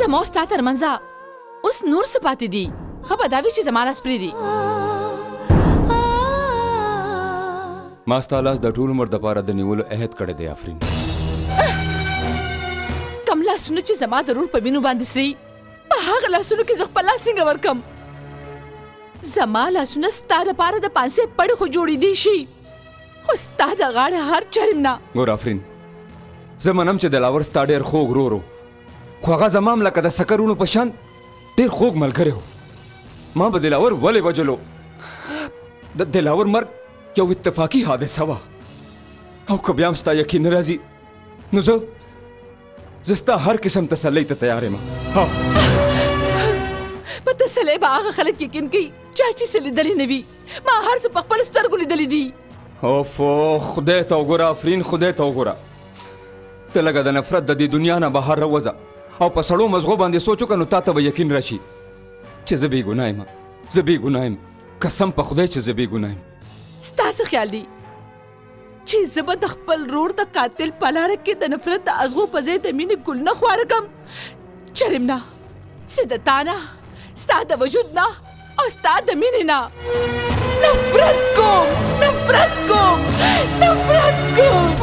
زما او ستا ترمنځ اوس نور څه پاتې دي ښه به دا وي چې زما لاس پرېږدي ما ستا لاس د ټول عمر دپاره د نیولو عهد کړی دی آفرین کم لاسونه چې زما د رور په وینو باندې سري په هغه لاسونو کې زه خپل لاس څنګه ورکم زما لاسونه ستا دپاره د پانسې پړې خو جوړېدی شي خو ستا د غاړې هر چرم نه ګور آفرین زه منم چې دلاور ستا ډېر خوږ ورور و خو هغه زما هم لکه د سکرونو په شان ډېر خوږ ملګری و ما به دلاور ولې وژلو د دلاور مرګ یو اتفاقي حادثه وه او که بیا هم ستا یقین نه راځي نو زه زه ستا هر قسم تسلی ته تیار یم ها په تسلی به هغه خلک یقین کوي چا چې څه لیدلی نه وي ما هر څه په خپل سترګو لیدلی دي اوف خدای ته وګوره افرین خدای ته وګوره ته لګه د نفرت د دې دنیا نه بهر راوځه او په سړو مزغو باندې سوچ وکړه نو تا ته به یقین راشي چې زه بې ګناه یم زه بې ګناه یم قسم په خدای چې زه بې ګناه یم ستاسو خیال دی چې زه به د خپل رور د قاتل په لار کې د نفرت د ازغو په ځای د مینې ګل نه خواره کم چرم نه څه د تا نه ستا د وجود نه او ستا د مینې نه نفرت کوم نفرت کوم نفرت کوم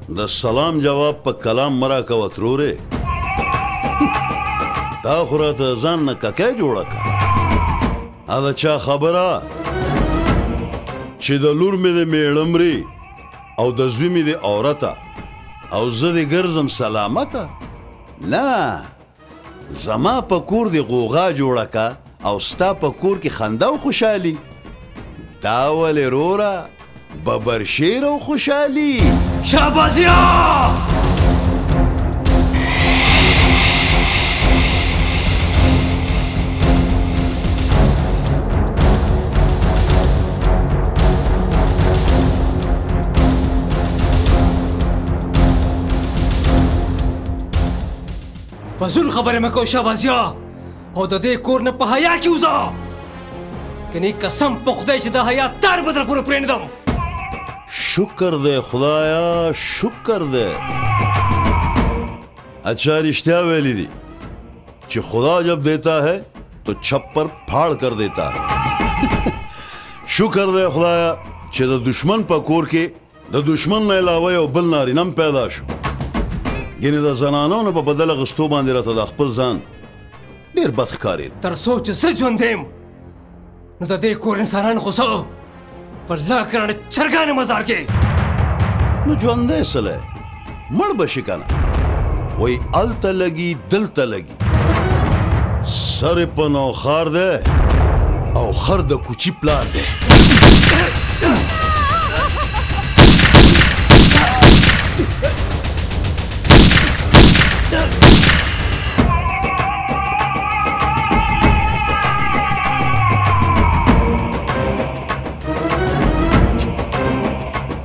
د سلام جواب په کلام مه راکوه تروره تا خو راته د ځان نه ککۍ جوړه کړه دا د چا خبره چې د لور مې د میړه مري او د زوی مې د عورته او زه د ګرځم سلامته نه زما په کور دی غوغا جوړه کا او ستا په کور کې خندا او خوشحالي دا ولې روره ببر شیر او خوشحالي شاباسیا فضول خبرې مه کوه شهبازیا او د دې کور نه په حیا کې وځه کني قسم په خدای چې د حیا تار به در پورې پرېنږدم شکر دی خدایا شکر دی اچھا رشتہ ویلی دی چې خدا جب دیتا ہے تو چھپر پھاڑ کر دیتا ہے شکر دی خدایا چې د دشمن په کور کې د دښمن نه علاوه یو بل نارینه هم پیدا شو ګینې د زنانو نه په بدل غستو باندې راته د خپل ځان ډیر بد ښکارید تر څو چې زه ژوندی یم نو د دې کور انسانان خو څه په لا کرانه چرګانې مزار کې نو ژوندی سلی مړ به شي که نه وایي هلته لګي دلته لګي سر په نوخار دی او خر د کوچی پلار دی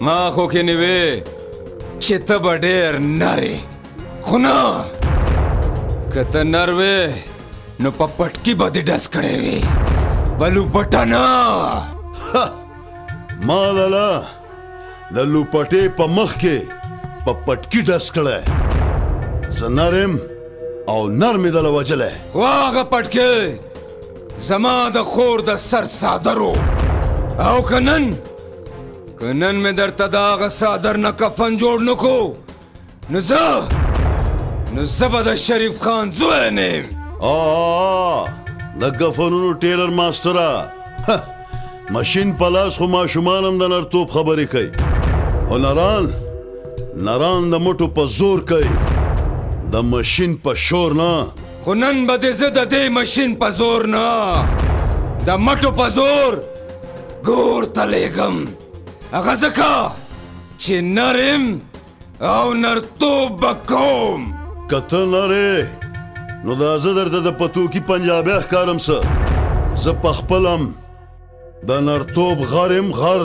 ما خو کې نیوي چې ته به ډېر نری خو نه که ته نر وې نو په پټکي به دې ډس کړی وي بلو پټه نه ما لالا د لوپټې په مخ کې په پټکي ډس کړی زه نرم او نر مې دله وجلی واغه پټکې زما د خور د سر صادرو او که نن که نن مې درته د هغه څادر نه کفن جوړ نه کو نو زه نو زه به د شریف خان زوی نه یم د کفنونو ټیلر ماسټره ماشین په لاس خو ماشومان هم د نرتوب خبرې کوي او نران نران د مټو په زور کوي د ماشین په شور نه خو نن به دې زه د دې ماشین په زور نه د مټو په زور ګور ته لېږم هغه ځکه چې نر یم او نرتوب به کوم که ته نر نو دا زه درته د پتوکي پنجابی ښکارم څه زه په خپلم د نرتوب غر یم غر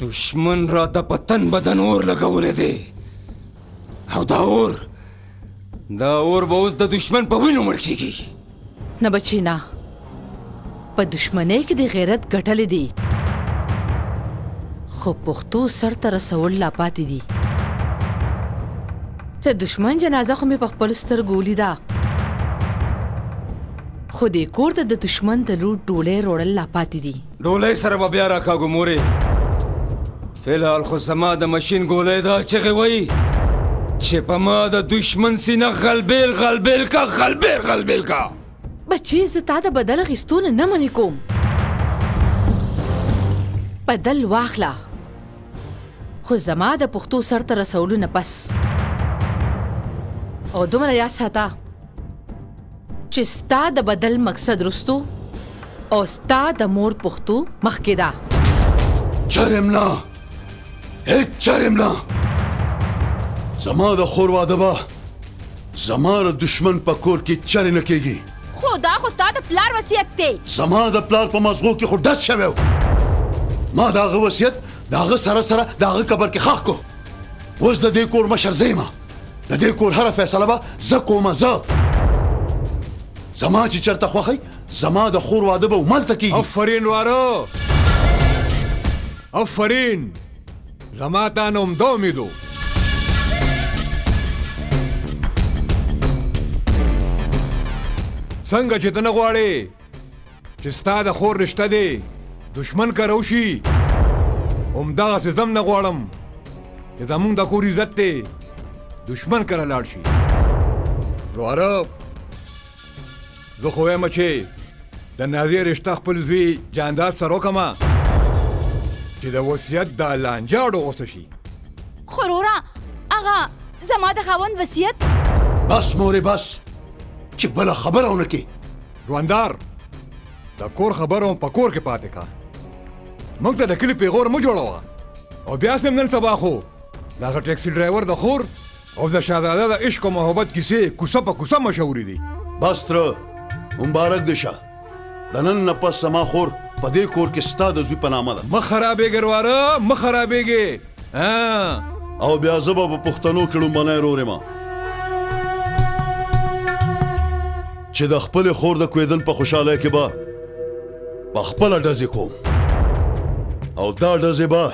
دشمن را د پتن بدن اور لګولې دی او دا اور دا اور به اوس د دشمن په وینو مړ کیږي نه بچی نه په دشمنۍ کې د غیرت ګټلې دي خو پښتو سر ته رسول لا پاتې دي ته دشمن جنازه خو مې په خپل سترګو ولیده خو دې کور ته د دښمن د لور ډولۍ روړل لا پاتې دي ډولۍ سره به بیا راکاږو مورې فلحال خو زما د ماشین ګولۍ دا چغې وایي چې په ما د دښمن سینه غلبېل غلبېل کا غلبېل غلبېل کا بچې زه تا د بدل اخیستو نه نه منې کوم بدل واخله خو زما د پښتو سر ته رسولو نه پس او دومره یاد ساته چې ستا د بدل مقصد رستو او ستا د مور پښتو مخکې ده چرم نه هیڅ چرم نه زما د خور واده به زما د دشمن په کور کې چرې نه کېږي خو دا خو ستا د پلار وصیت دی زما د پلار په مزغو کې خو ډز شوی و ما د هغه وصیت د هغه سره سره د هغه قبر کې ښخ کو اوس د دې کور مشر زه یم د دې کور هر فیصله به زه کوم زه زما چې چرته خوخی زما د خور واده به ملته کیږي افرین وارو افرین زما تا نوم دو امیدو څنګه چې ته نه غواړې چې ستا د خور رشته دی دشمن کره وشي همدغسې زه هم نه غواړم چې زمونږ د کور عزت دی دشمن کره لاړ شي وروره زه خو وایم چې د نازې رشته خپل زوی جاندار سره وکړم چې د وصیت دا لانجه ډوغوسته شي خو وروره هغه زما د خاوند وصیت بس مورې بس چې بله خبره ونه کې دواندار د کور خبرو په کور کې پاتې کا موږ ته د کلی پیغور مو جوړوه او بیا سم نن سبا خو دغه ټیکسي ډرایور د خور او د شهزاده د عشق او محبت کیسې کوسه په کوسه مشهورې دي بس تره مبارک دې شه د نن نه پس زما خور په دې کور کې ستا د زوی په نامه ده مه خرابېږه وروره مه خرابېږه او بیا زه به په پښتنو کې لومړنی رور یم چې د خپلې خور د کویدن په خوشحالۍ کې به په خپله ډزې کوم او دا ډزې به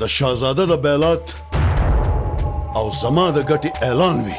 د شاهزاده د بیلات او زما د ګټې اعلان وي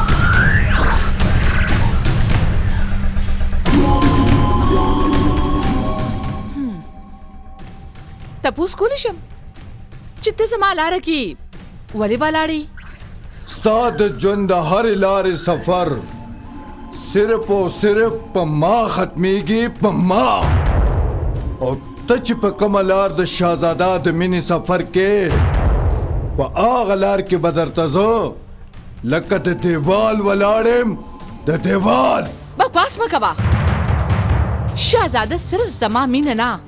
تپوس کولی شم چې ته زما لار کې ولی ولاړی ستا د ژوند د هر لارې سفر صرف او صرف په ما ختميږي په ما او ته چې په کوم لار د شاهزاده د مینې سفر کې په هغه لار کې بدرته زه لکه د دیوال ولاړم د دیوال بکواس مه کوه شهزاده صرف زما مینه نه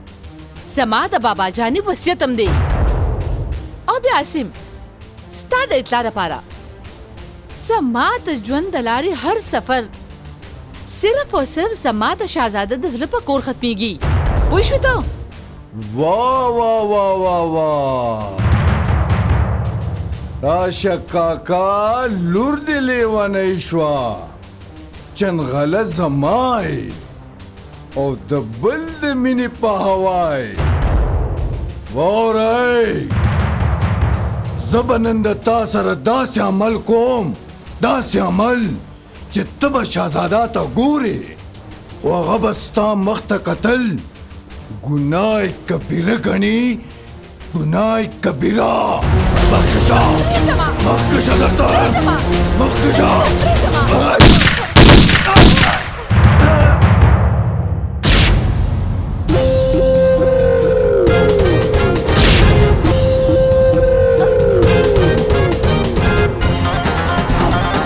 زما د بابا جاني وصیت هم دی او بیا عاصم ستا د اطلاع لپاره زما د ژوند د لارې هر سفر صرف او صرف زما د شهزاده د زړه په کور ختمیږي پوه شوې ته وا وا وا وا وا راشه کاکا لور دې لیونی شوه چنغله زما او د بل د مینې په هوای وورای زه به نن د تا سره داسې عمل کوم داسې عمل چې ته به شهزاده ته ګورې خو هغه به ستا مخ ته کتل ګناه کبیره ګڼي ګناه کبیره مخکې شه مخکې شه درته مخکې شه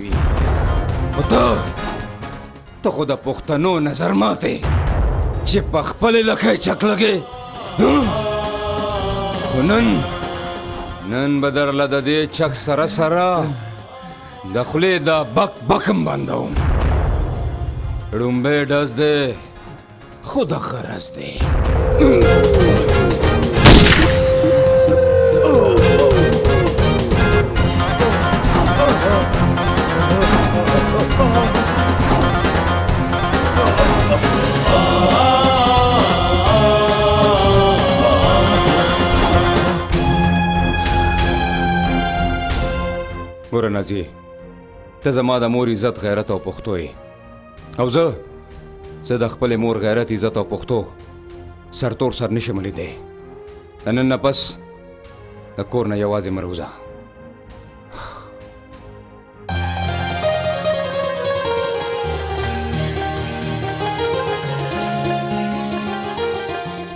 وي خو ته ته خو د پښتنو نظر ماته چې په خپل لکه چک لګې خو نن نن به درله د دې چک سره سره د خولې دا بک بکم بندوم ړومبی ډز دی خو د غرض دی ګوره نازي ته زما د مور عزت غیرت او پښتو یې او زه زه د خپل مور غیرت عزت او پښتو سرتور سر نشم لیدای د نن نه پس د کور نه یوازې مروزه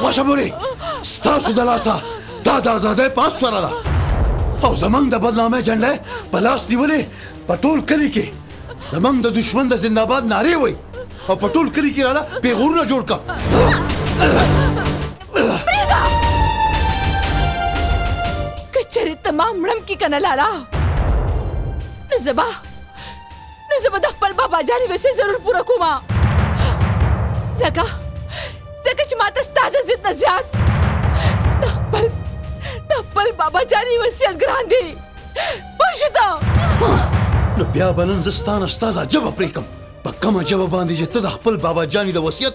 خوښه موري ستاسو د لاسه دا د آزادۍ پاس سره ده او زمنګ د بدنامۍ جنډه په لاس نیولې په ټول کلی کې زمنګ د دشمن د زنده‌باد ناره وای او په ټول کلی کې رااله پیغورونه جوړ کا کچره تمام مړم کې کنه لالا زبا نو زه به د خپل بابا جان یوه سي ضرور پوره کوم ځکه ځکه چې ماته ستا د ضد نه زیات د خپل د خپل بابا جان یې وصیت ګران دی پوه شو ته نو بیا به نن زه ستانه ستا دا جبه پرېږدم په کومه جبه باندې چې ته د خپل بابا جاني د وصیت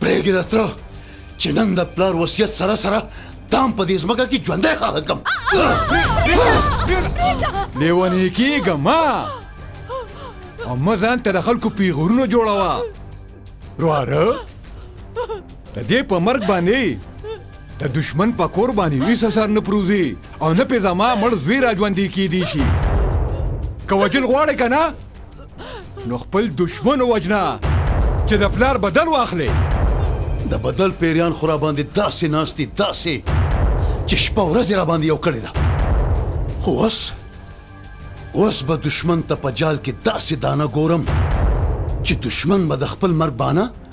پرېږده تره چې نن د پلار وصیت سره سره تام په دې ځمکه کې ژوندی خاغه کم لیونی کېږه ما او مه ځان ته د خلکو پیغورونه جوړوه ورواره د دې په مرګ باندې د دشمن په کور باندې هیڅ اثر نه پروزي او نه پې زما مړ زوی را ژوندی کېدی شي که وجل غواړې که نه نو خپل دشمن وجنه چې د پلار بدل واخلې د بدل پیریان خو را باندې داسې ناست دي داسې چې شپه ورځ را باندې یو کړې ده خو اوس اوس به دشمن ته په جال کې داسې دانه ګورم چې دشمن به د خپل مرګ بانه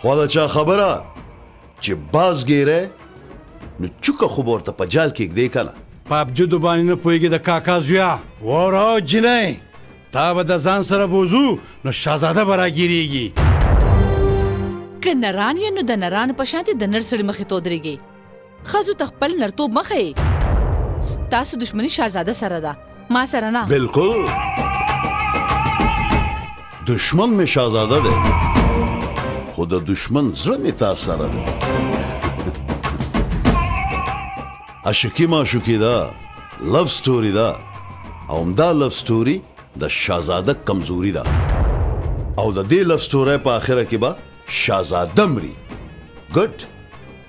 خو دا چا خبره چې باز ګیره نو چوکه خو ورته په جال کې کېږدې کنه پاپ جدو باندې نه پوهېږي د کاکا زویا وره جنۍ تا به د ځان سره بوزو نو شهزاده به راګیریږي که نران یې نو د نرانو په شان د نر سړي مخې ته ودرېږي ښځو ته خپل نرتوب مه ښیې ستاسو دښمني شهزاده سره ده ما سره نه بالکل دښمن مې شهزاده دی خو د دښمن زړه مې تا سره دی عاشقي معشوقي ده لو سټوري ده او همدا لو سټوري د شهزاده کمزوري ده او د دې لو سټوري په آخره کې به شهزاده مري ګډ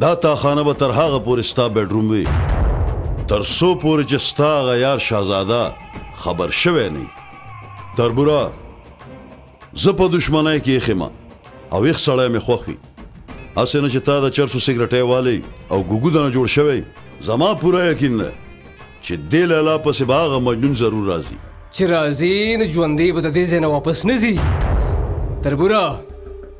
دا تا خانه به تر هغه پورې ستا بیډروم وي تر څو پورې چې ستا هغه یار شهزاده خبر شوی نه تربوره زه په دشمنای کې خېما او یخ سړی مې خوښ وي اسې نه چې تا د چرسو سیګریټې والی او ګوګو دنه جوړ شوی زما پوره یقین ده چې دې لالا پسې باغه مجنون ضرور راځي چې راځي نو ژوندې به د دې ځای نه واپس نه ځي تربوره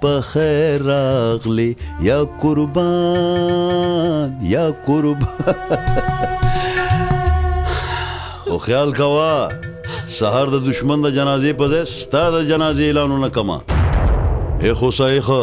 په خیر راغلی یا قربان یا قربان او خیال کوا سهار د دشمن د جنازې په ځای ستا د جنازې اعلانونه کما اے خوسایخه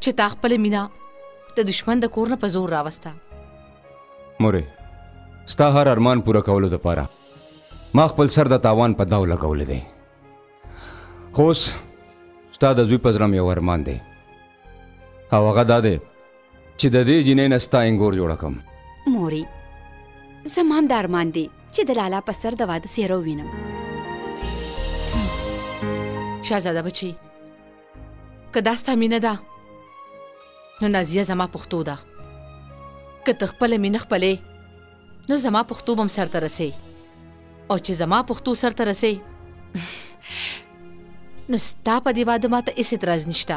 چې تا خپل مینا د دشمن د کور نه په زور راوسته مورې ستا هر ارمان پوره کولو لپاره ما خپل سر د تاوان په داو لګولې دی خو اوس ستا د زوی په زړه مې یو ارمان دی او هغه دا دی چې د دې جینۍ نه ستا انګور جوړه کړم مورې زما هم دا ارمان دی چې د لالا په سر د واده څېره ووینم شهزاده بچي که دا ستا مینه ده نو نازیه زما پښتو ده که ته خپله مینه خپلې نو زما پښتو به هم سرته رسې او چې زما پښتو سرته رسې نو ستا په دې واده ماته هېڅ اعتراض نشته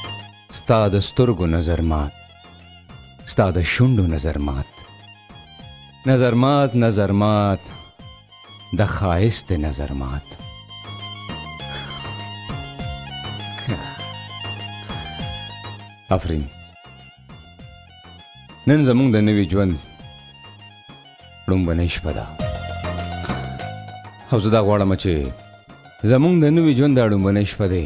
ستا د سترګو نظر مات ستا د شونډو نظر مات نظر مات نظر مات د ښایست نظر مات افرین نن زموږ د نوي ژوند لومبنۍ شپه ده او زه دا غواړم چې زموږ د نوي ژوند دا لومبنۍ شپه دی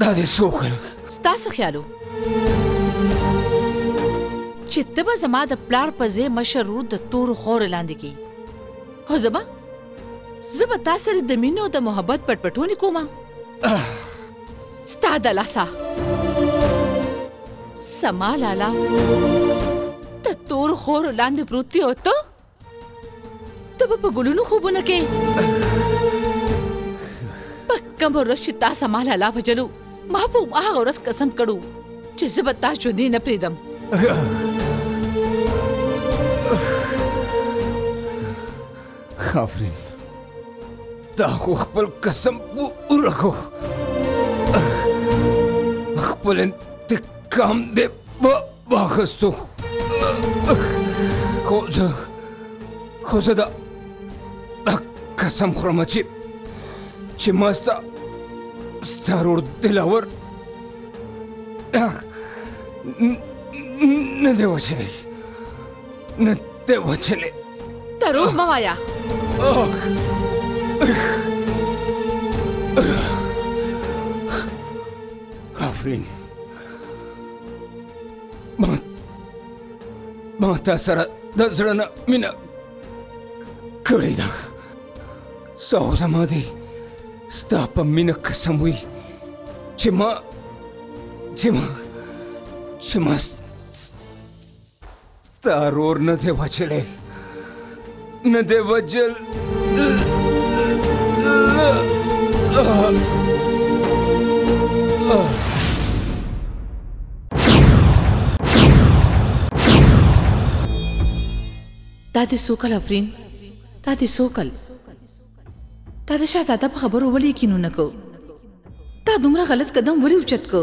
دا دې څو خلک ستاسو خیالو چې ته به زما د پلار په ځای مشر ورور د تورو خورو لاندې کړي خو زه به زه به تا سره د مینې او د محبت پټپټونې کوم ستا د لاسه سما لالا ته تور خور لاندې پروت دی او ته ته به په ګلونو خوبونه کې په کوم ورځ چې تا سمال الله وجلو ما په هغه ورځ قسم کړو چې زه به تا ژوندې نه پریدم خافرین تا خو خپل قسم ورکو خپل انتقام دې واخستو خو زه خو زه دا قسم خورم چې چې ما ستا ستا ورور دلاور نه دی وچلی نه دی وچلی دروغ مه وایه آفرین ما ما تا سره د زړه نه مینه کړې ده ساو زما دی ستا په مینه قسم وي چې ما چې ما چې ما تا رور نه دی وچلی نه دی وجل دا دې سوکل افرین دا دې سوکل تا د شاهزاده په خبرو ولې کینو نکو تا دومره غلط قدم ولې اوچت کو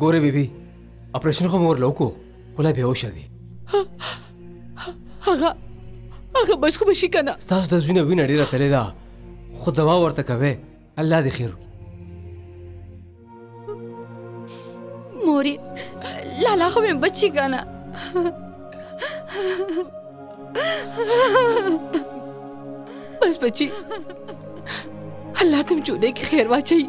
ګورې بیبي اپریشن خو مې ورله وکړو خو لا بېهوشه دی هغه هغه بچ خو به شي که نه ستاسو د زوی نه وینه ډېره تللې ده خو دوا ورته کوې الله دې خیر وکړي مورې لالا خو مې بچي که نه بس بچي الله دې مجونې کې خیر واچوي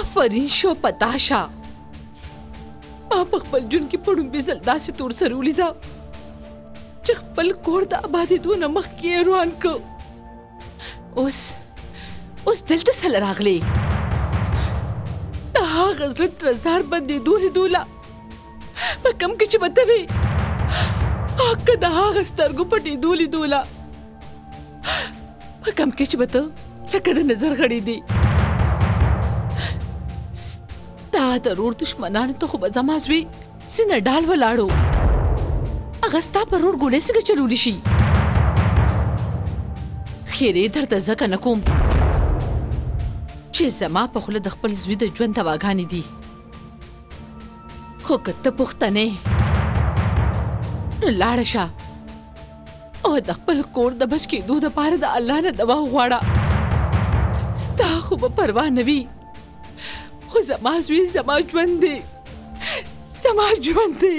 افرین شو پتا شه ما په خپل جون کې په ډومبي ځل داسې تور سره ولیده چې خپل کور د آبادېدو نه مخکې روان کو اوس اوس دلته سره راغلی د هغه زړه تر زار بندېدو لیدوله په کم کې چې بته وي حق د هغه سترګو پټې دولي دولا په کم کې چې بته لکه د نظر غړې دي ستا د رور دشمنانو ته خو به زما زوی سینه ډال ولاړو هغه ستا پر رور ګولې څنګه چلولی شي خیرې درته ځکه نه کوم چې زما په خوله د خپل زوی د ژوند دواګانې دي خو که ته پښتنه یې نو لاړه شه او د خپل کور د بچ کېدو دپاره د الله نه دوا وغواړه ستا خو به پروا نه وي خو زما زوی زما ژوند دی زما ژوند دی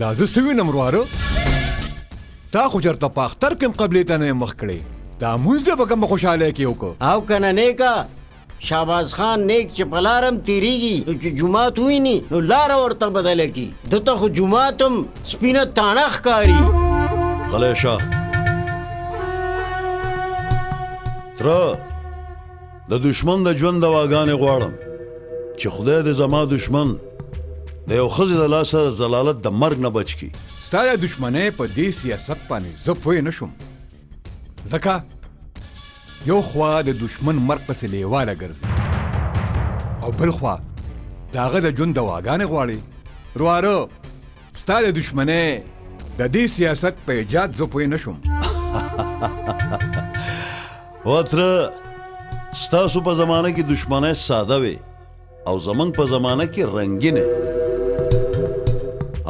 دا زه څه وینم ورواره تا خو چرته په اختر کې هم قبلې ته نه مخ کړی دا مونځ دی په کومه خوشحالۍ کې وکړو او که نه نیکه شاباز خان نیک چې په لار هم تېرېږي نو چې جومات وویني نو لاره ورته بدله کړي ده ته خو جومات هم سپینه تاڼه ښکاري غلی شه تره د دشمن د ژوند دواګانې غواړم چې خدای دې زما دشمن د یو ښځې د لاسه زلالت د مرګ نه بچ کړي ستا د دشمنۍ په دې سیاست باندې زه پوه نه شوم ځکه یو خوا د دشمن مرګ پسې لیواله ګرځي او بل خوا د هغه د ژوند دواګانې غواړي رواره ستا د دشمنه د دې سیاست په ایجاد زه پوه نه شوم وتره ستاسو په زمانه کې دشمنه ساده وي او زمنګ په زمانه کې رنگینه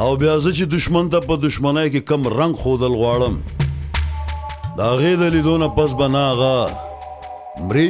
او بیا زه چې دشمن ته په دشمنه کې کم رنگ خودل غواړم دا غې د لیدونه پس بناغه مري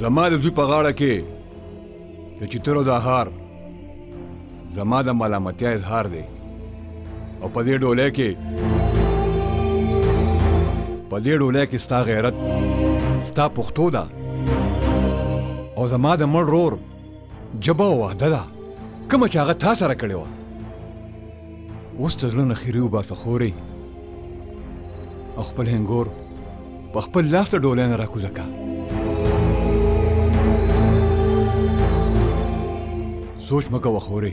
زما د زوی په غاړه کې د چترو دا هار زما د ملامتیا اظهار دی او په دې ډولۍ کې په دې ډولۍ کې ستا غیرت ستا پښتو ده او زما د مړ رور جبا او وعده ده کومه چې هغه تا سره کړې وه اوس د زړه نه خیري وباسه خورې او خپل هنګور په خپل لاس ته ډولۍ نه راکوزه که سوچ مه کوه خورې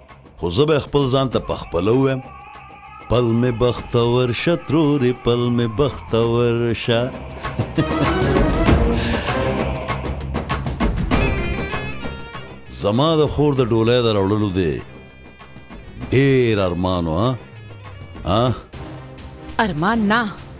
خو زه به خپل ځان ته پخپله ووایم پل مې بختور شه ترورې پل مې بختور شه زما د خور د ډولۍ د راوړلو دی ډېر ارمان و ها ارمان نه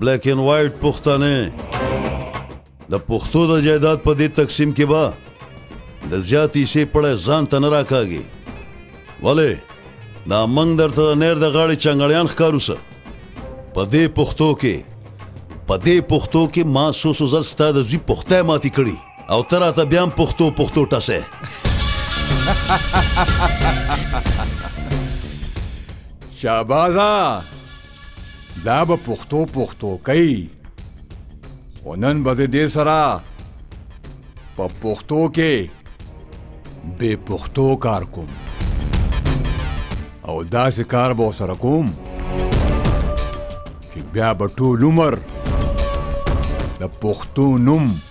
بلیک اینډ وایټ پښتنه د پښتو د جایداد په دې تقسیم کې به د زیاتی سي پړې ځان ته نه راکاږي ولی دا منګ درته د نیر د غاړې چنګړیان ښکارو سه په دې پښتو کې په دې پښتو کې ما سو سو زر ستا د زوی پښته ماتي کړي او تر اته بیا پښتو پښتو ټسه شابازا دا به پښتو پښتو کوي او نن به دې سره په پښتو کې بې پښتو کار کوم او داسې کار به سره کوم چې بیا به ټول عمر د پښتو نوم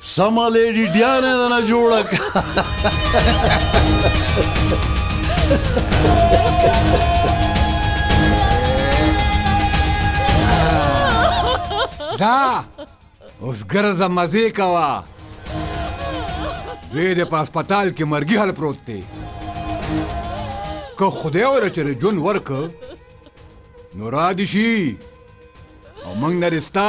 سما لیډی ډیانه ده نه جوړه دا اوس ګرځه مزه کوا زوی د په هسپتال کې مرګي حال پروت دی که خدای ولا چې جون ورک نو را دي شي او موږ نه رستا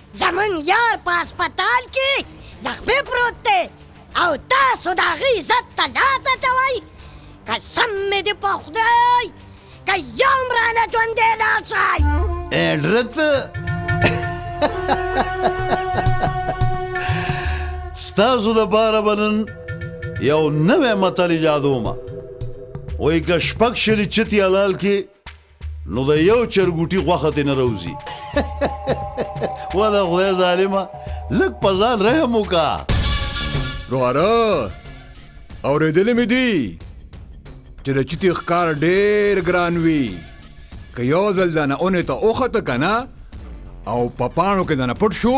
زمونږ یار په هسپتال کې زخمي پروت دی او تاسو د هغه عزت ته لاس اچوئ قسم مې دې په خدای که یو هم رانه ژوندی لاړ شئ ایډرت ستاسو د پاره بنن یو نوې متل یادوم وای که شپږ شری چتی حلال کې نو د یو چرګوټي غوښه ترې نه راوځي و د خدای ظالمه لږ په ځان رحم وکړه وروره اورېدلې مې دي چې د چیتي ښکار ډېر ګران وي که یو ځل دنه اونې ته وخته که نه او په پاڼو کې دنه پټ شو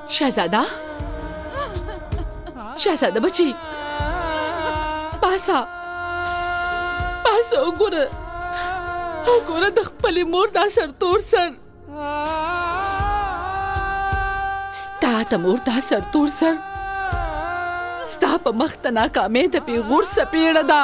شهزاده شهزاده بچي پاسه پاسه وګوره وګوره د خپلې مور دا سرتور سر ستا د مور دا سرتور سر ستا په مخ ته ناکامې د پیغور سپېړه ده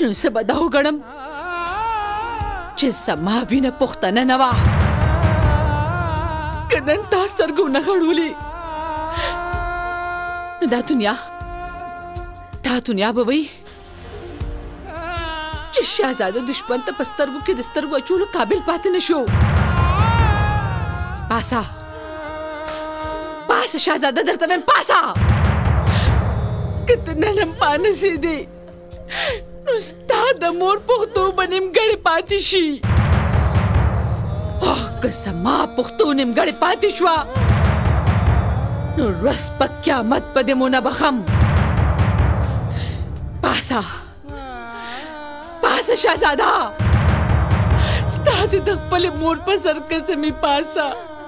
نو زه به دا وګڼم چې زما وینه پښتنه نه وه که نن تا سترګو نه غړولي نو دا دنیا دا دنیا به وي چې شهزاده دشمن ته په سترګو کې د سترګو اچولو قابل پاتې نه شو پاسا پاسا شهزاده درته وایم پاسا که ته نن هم پانه سېدې نو ستا د مور پښتو به نیمګړې پاتې شي اوه که زما پښتو نیمګړې پاتې شوه نو ورځ په قیامت په دې مونه بخم پاسه پاسه شهزاده ستا دې د خپلې مور په سر قسمي پاسه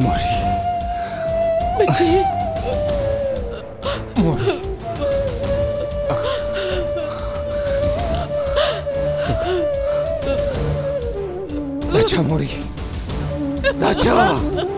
موري بچي موري دا چا موري دا چا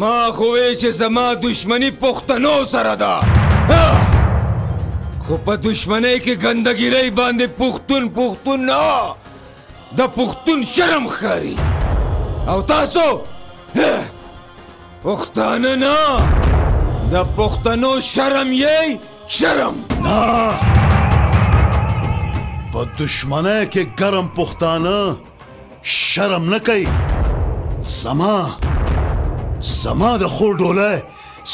ما خو وی چې زما دشمنی پښتنو سره ده خو په دشمنی کې ګندګیرۍ باندې پښتون پښتون نه د پښتون شرم ښکاري او تاسو پښتانه نه د پښتنو شرم یی شرم نه په دشمنه کې ګرم پښتانه شرم نه کوي زما زما د خور ډوله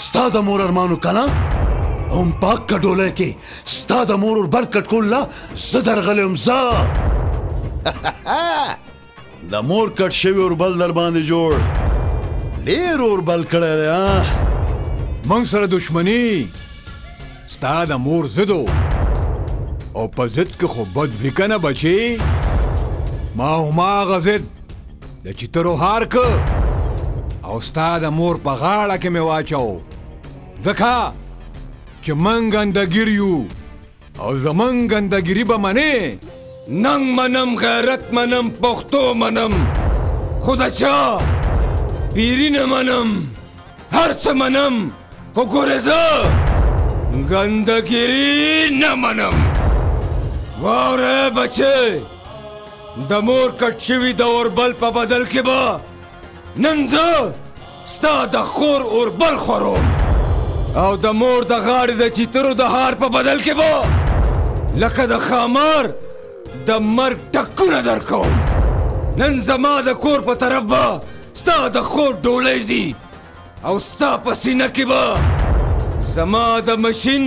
ستا د مور ارمانو کنه هم پاک کډوله کې ستا د مور ور بر کټکول لا زه درغلی هم زه د مور کټ شوی اوربل در باندې جوړ ډیر اوربل کړی دی ها مونږ سره دښمنی ستا د مور زدو او په ضد کې خو بد وي که نه بچې ما هماغه ضد د چیترو هار که او ستا د مور په غاړه کې مې واچو ځکه چې موږ اندګیر یو او زمونږ ګندګیری به منې ننګ منم غیرت منم پښتو منم خو د چا پیری نه منم هر څه منم خو ګورې زه ګندګیری نه منم واوره بچې د مور کټ شوي د اوربل په بدل کې به نن زه ستا د خور اوربل خوروم او د مور د غاړې د چیترو د هار په بدل کې به لکه د خامار د مرګ ټکونه درکوم نن زما د کور په طرف به ستا د خور ډولۍ ځي او ستا په سینه کې به زما د مشین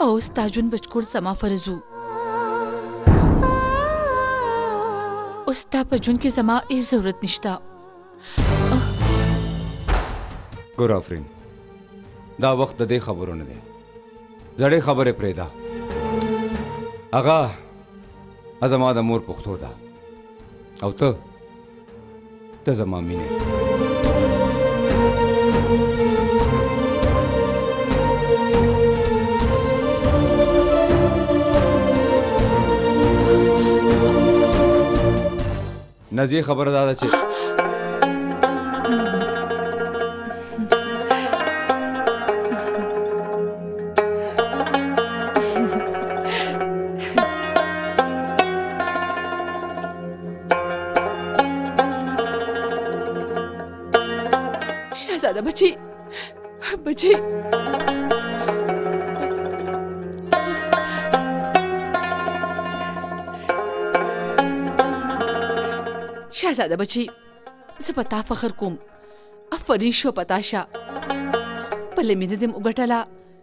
او ستا جون بچکول سما فرزو او ستا په جون کې سما هیڅ ضرورت نشته ګور افرین دا وخت د دې خبرو نه دی زړې خبرې پرې ده هغه ازما د مور پښتو ده او ته ته زما مینه نزی خبره دا ده چې شهزاده بچي بچي شهزاده بچي زه په تا فخر کوم افرین شو پتا شه خپل مینه دې وګټله